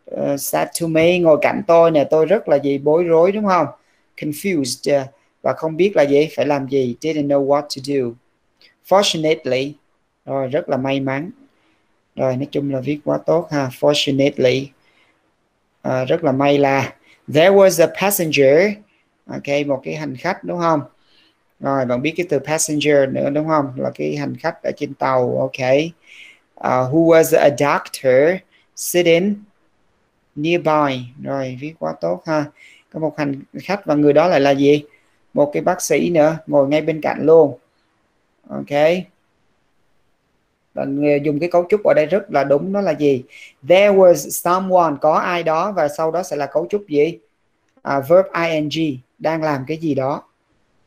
Ờ, uh, sat to me ngồi cạnh tôi nè tôi rất là gì bối rối đúng không? Confused uh, và không biết là gì phải làm gì didn't know what to do. Fortunately rồi rất là may mắn. Rồi nói chung là viết quá tốt ha fortunately. Uh, rất là may là there was a passenger ok một cái hành khách đúng không? Rồi bạn biết cái từ passenger nữa đúng không? Là cái hành khách ở trên tàu ok. Uh, who was a doctor sitting nearby? Rồi viết quá tốt ha. Có một hành khách và người đó lại là gì? Một cái bác sĩ nữa ngồi ngay bên cạnh luôn. Ok. Bạn ờ, dùng cái cấu trúc ở đây rất là đúng đó là gì? There was someone có ai đó và sau đó sẽ là cấu trúc gì? Uh, verb ing đang làm cái gì đó.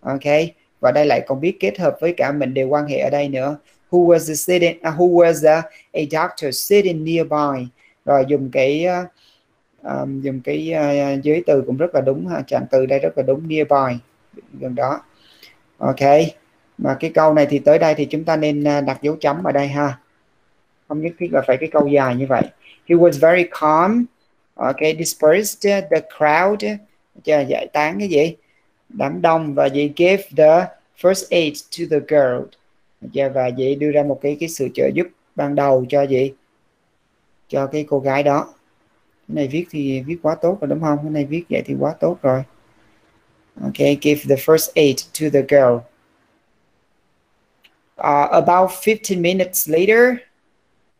Ok và đây lại còn biết kết hợp với cả mệnh đề quan hệ ở đây nữa. Who was the sitting uh, who was the a doctor sitting nearby? Rồi dùng cái uh, um, dùng cái uh, giới từ cũng rất là đúng ha. Trạng từ đây rất là đúng nearby. Gần đó. Ok. Mà cái câu này thì tới đây thì chúng ta nên đặt dấu chấm ở đây ha. Không nhất thiết là phải cái câu dài như vậy. He was very calm. Ok dispersed the crowd. Giải tán cái gì? Đám đông và gì give the first aid to the girl. Dạ, và dì đưa ra một cái cái sự trợ giúp ban đầu cho dì cho cái cô gái đó. Cái này viết thì viết quá tốt rồi đúng không? Cái này viết vậy thì quá tốt rồi. Ok give the first aid to the girl. Uh, about 15 minutes later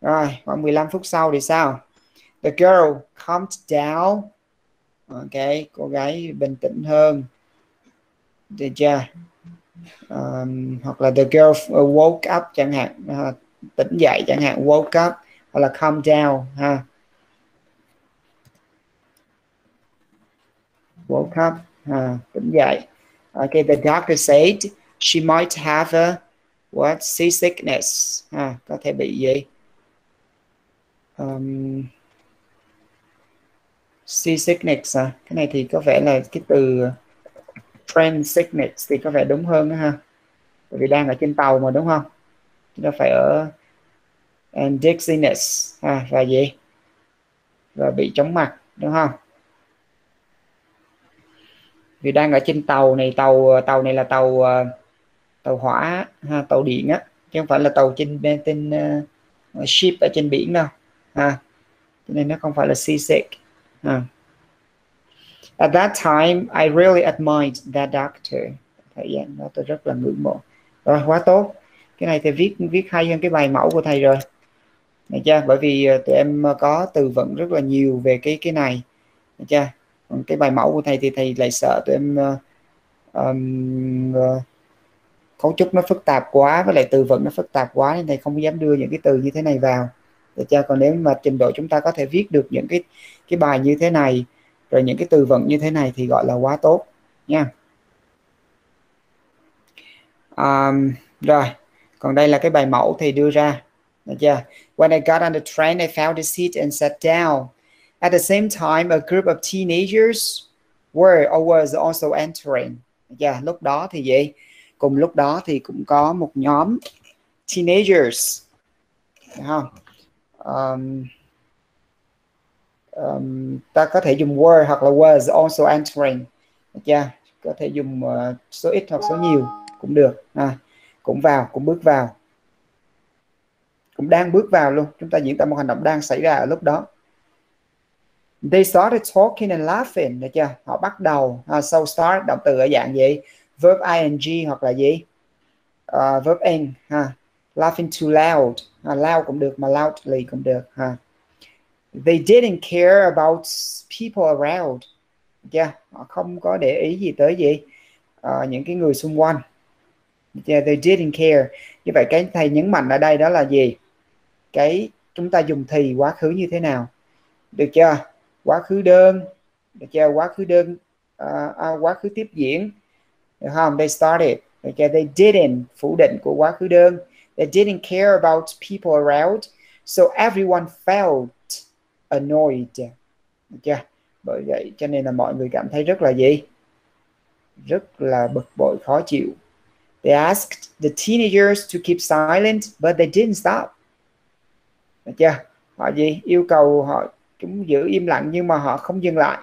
rồi khoảng 15 phút sau thì sao? The girl calmed down. Ok cô gái bình tĩnh hơn the yeah. um, hoặc là the girl uh, woke up chẳng hạn uh, tỉnh dậy chẳng hạn woke up hoặc là calm down ha. Woke up ha tỉnh dậy. Okay the doctor said she might have a what seasickness ha có thể bị gì? Um, seasickness à cái này thì có vẻ là cái từ trend sickness thì có vẻ đúng hơn đó ha. Bởi vì đang ở trên tàu mà đúng không? Chúng ta phải ở and dizziness ha và gì? Và bị chóng mặt đúng không? Vì đang ở trên tàu này tàu tàu này là tàu ờ, tàu hỏa ha, tàu điện á. Chứ không phải là tàu trên trên uh, ship ở trên biển đâu ha. Cho nên nó không phải là seasick ha. At that time, I really admired that doctor. Thời gian đó tôi rất là ngưỡng mộ. Rồi, quá tốt. Cái này thì viết viết hay hơn cái bài mẫu của thầy rồi. Được chưa? Bởi vì ờ, tụi em ờ, có từ vựng rất là nhiều về cái cái này. Được chưa? Còn cái bài mẫu của thầy thì thầy lại sợ tụi em uh, um, uh, cấu trúc nó phức tạp quá với lại từ vựng nó phức tạp quá nên thầy không dám đưa những cái từ như thế này vào. Được chưa? Còn nếu mà trình độ chúng ta có thể viết được những cái cái bài như thế này rồi những cái từ vựng như thế này thì gọi là quá tốt nha. Um, rồi còn đây là cái bài mẫu thầy đưa ra được chưa? When I got on the train I found a seat and sat down. At the same time a group of teenagers were or was also entering. Được chưa? Lúc đó thì gì? Cùng lúc đó thì cũng có một nhóm teenagers. Được không? Um, um, ta có thể dùng were hoặc là was also answering được dạ, chưa có thể dùng uh, số ít hoặc số nhiều cũng được. À, cũng vào cũng bước vào. Cũng đang bước vào luôn. Chúng ta diễn tả một hành động đang xảy ra ở lúc đó. They started talking and laughing. Được chưa? Họ bắt đầu à, uh, so start động từ ở dạng gì? Verb ing hoặc là gì? Uh, verb ing ha. Laughing too loud. Uh, loud cũng được mà loudly cũng được ha they didn't care about people around. Yeah, họ không có để ý gì tới gì uh, những cái người xung quanh. Yeah, they didn't care. Như vậy cái thầy nhấn mạnh ở đây đó là gì? Cái chúng ta dùng thì quá khứ như thế nào? Được chưa? Quá khứ đơn. Được chưa? Quá khứ đơn uh, à, quá khứ tiếp diễn. Được không? They started. Được chưa? They didn't. Phủ định của quá khứ đơn. They didn't care about people around. So everyone felt annoyed. Được chưa? Bởi vậy cho nên là mọi người cảm thấy rất là gì? Rất là bực bội khó chịu. They asked the teenagers to keep silent but they didn't stop. Được chưa? Họ gì? Yêu cầu họ chúng giữ im lặng nhưng mà họ không dừng lại.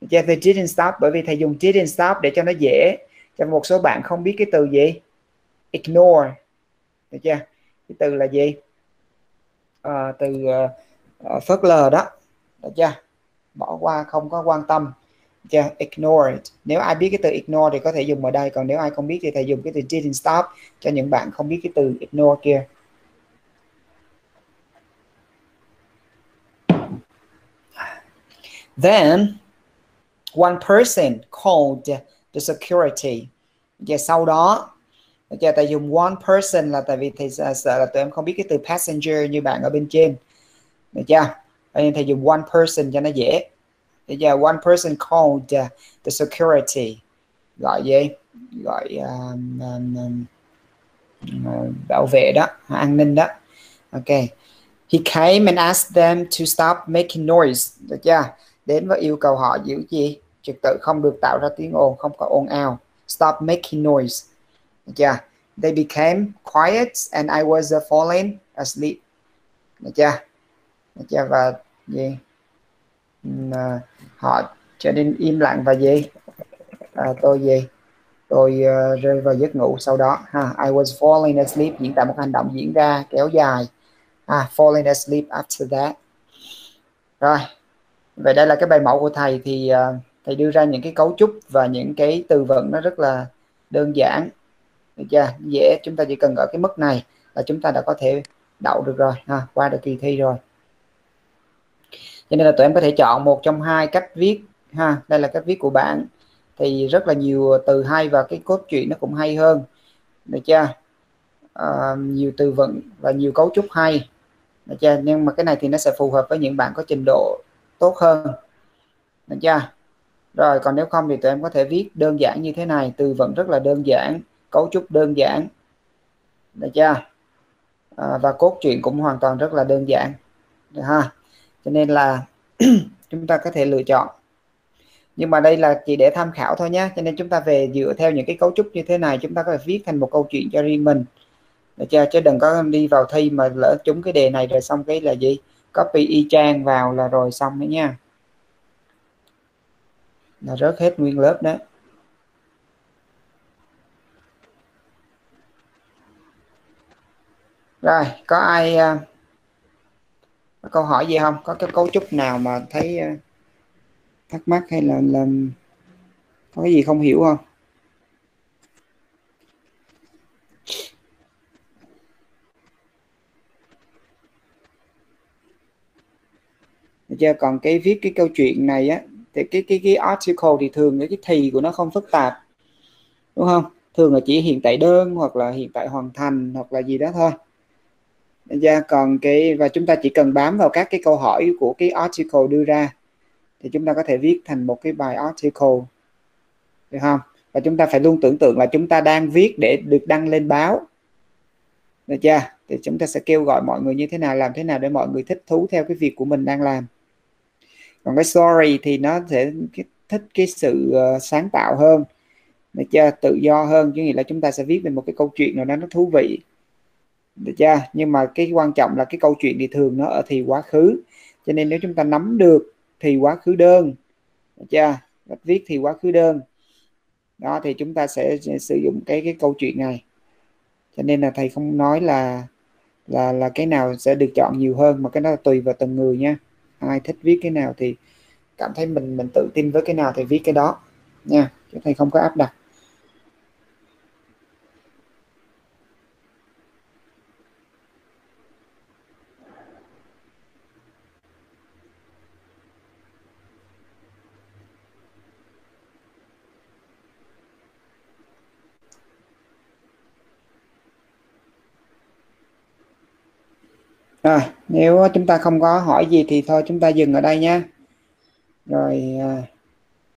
Được chưa? They didn't stop bởi vì thầy dùng didn't stop để cho nó dễ. Cho một số bạn không biết cái từ gì? Ignore. Được chưa? Cái từ là gì? À, từ uh, Ờ, phớt lờ đó. Được chưa? Bỏ qua, không có quan tâm. Chưa? Ignore it. nếu ai biết cái từ ignore thì có thể dùng ở đây, còn nếu ai không biết thì thầy dùng cái từ didn't stop cho những bạn không biết cái từ ignore kia. Then, one person called the security. Và sau đó, giờ tại dùng one person là tại vì thầy à, sợ là tụi em không biết cái từ passenger như bạn ở bên trên được chưa? Anh thầy dùng one person cho nó dễ. Được chưa? One person called the, the security. Gọi gì? Gọi um, um, um, uh, bảo vệ đó an ninh đó. Ok. He came and asked them to stop making noise. Được chưa? Đến và yêu cầu họ giữ gì? Trật tự không được tạo ra tiếng ồn không có ồn ào. Stop making noise. Yeah they became quiet and I was uh, falling asleep. Được chưa? Dạ, và gì? À, họ trở nên im lặng và gì? À, tôi gì? Tôi uh, rơi vào giấc ngủ sau đó. Ha I was falling asleep. Diễn tả một hành động diễn ra kéo dài. À, falling asleep after that. Rồi vậy đây là cái bài mẫu của thầy thì uh, thầy đưa ra những cái cấu trúc và những cái từ vựng nó rất là đơn giản. Được chưa dễ. Chúng ta chỉ cần ở cái mức này là chúng ta đã có thể đậu được rồi. Ha qua được kỳ thi rồi cho nên là tụi em có thể chọn một trong hai cách viết ha. Đây là cách viết của bạn. Thì rất là nhiều từ hay và cái cốt truyện nó cũng hay hơn. Được chưa? À, nhiều từ vựng và nhiều cấu trúc hay. Được chưa? Nhưng mà cái này thì nó sẽ phù hợp với những bạn có trình độ tốt hơn. Được chưa? Rồi còn nếu không thì tụi em có thể viết đơn giản như thế này. Từ vựng rất là đơn giản cấu trúc đơn giản. Được chưa? À, và cốt truyện cũng hoàn toàn rất là đơn giản. Được ha? Cho nên là (clears throat) chúng ta có thể lựa chọn. Nhưng mà đây là chỉ để tham khảo thôi nhé cho nên chúng ta về dựa theo những cái cấu trúc như thế này chúng ta có thể viết thành một câu chuyện cho riêng mình. Được chưa? Chứ đừng có đi vào thi mà lỡ trúng cái đề này rồi xong cái là gì? Copy y chang vào là rồi xong đấy nha. Là rớt hết nguyên lớp đó. Rồi có ai uh, có câu hỏi gì không? Có cái cấu trúc nào mà thấy ờ, thắc mắc hay là làm, có cái gì không hiểu không? Được chưa? Còn cái viết cái câu chuyện này á, thì cái cái cái article thì thường cái thì của nó không phức tạp, đúng không? Thường là chỉ hiện tại đơn hoặc là hiện tại hoàn thành hoặc là gì đó thôi ra còn cái, và chúng ta chỉ cần bám vào các cái câu hỏi của cái article đưa ra thì chúng ta có thể viết thành một cái bài article. Được không? Và chúng ta phải luôn tưởng tượng là chúng ta đang viết để được đăng lên báo. Được chưa? Thì chúng ta sẽ kêu gọi mọi người như thế nào, làm thế nào để mọi người thích thú theo cái việc của mình đang làm. Còn cái story thì nó sẽ thích cái sự ờ, sáng tạo hơn, được chưa? Tự do hơn. Chứ nghĩa là chúng ta sẽ viết về một cái câu chuyện nào đó nó thú vị được chưa? Nhưng mà cái quan trọng là cái câu chuyện thì thường nó ở thì quá khứ. Cho nên nếu chúng ta nắm được thì quá khứ đơn. Được chưa? Cách viết thì quá khứ đơn. Đó thì chúng ta sẽ, sẽ sử dụng cái cái câu chuyện này. Cho nên là thầy không nói là là là cái nào sẽ được chọn nhiều hơn mà cái đó là tùy vào từng người nha. Ai thích viết cái nào thì cảm thấy mình mình tự tin với cái nào thì viết cái đó nha. Chứ thầy không có áp đặt. Rồi, nếu chúng ta không có hỏi gì thì thôi chúng ta dừng ở đây nha. Rồi à,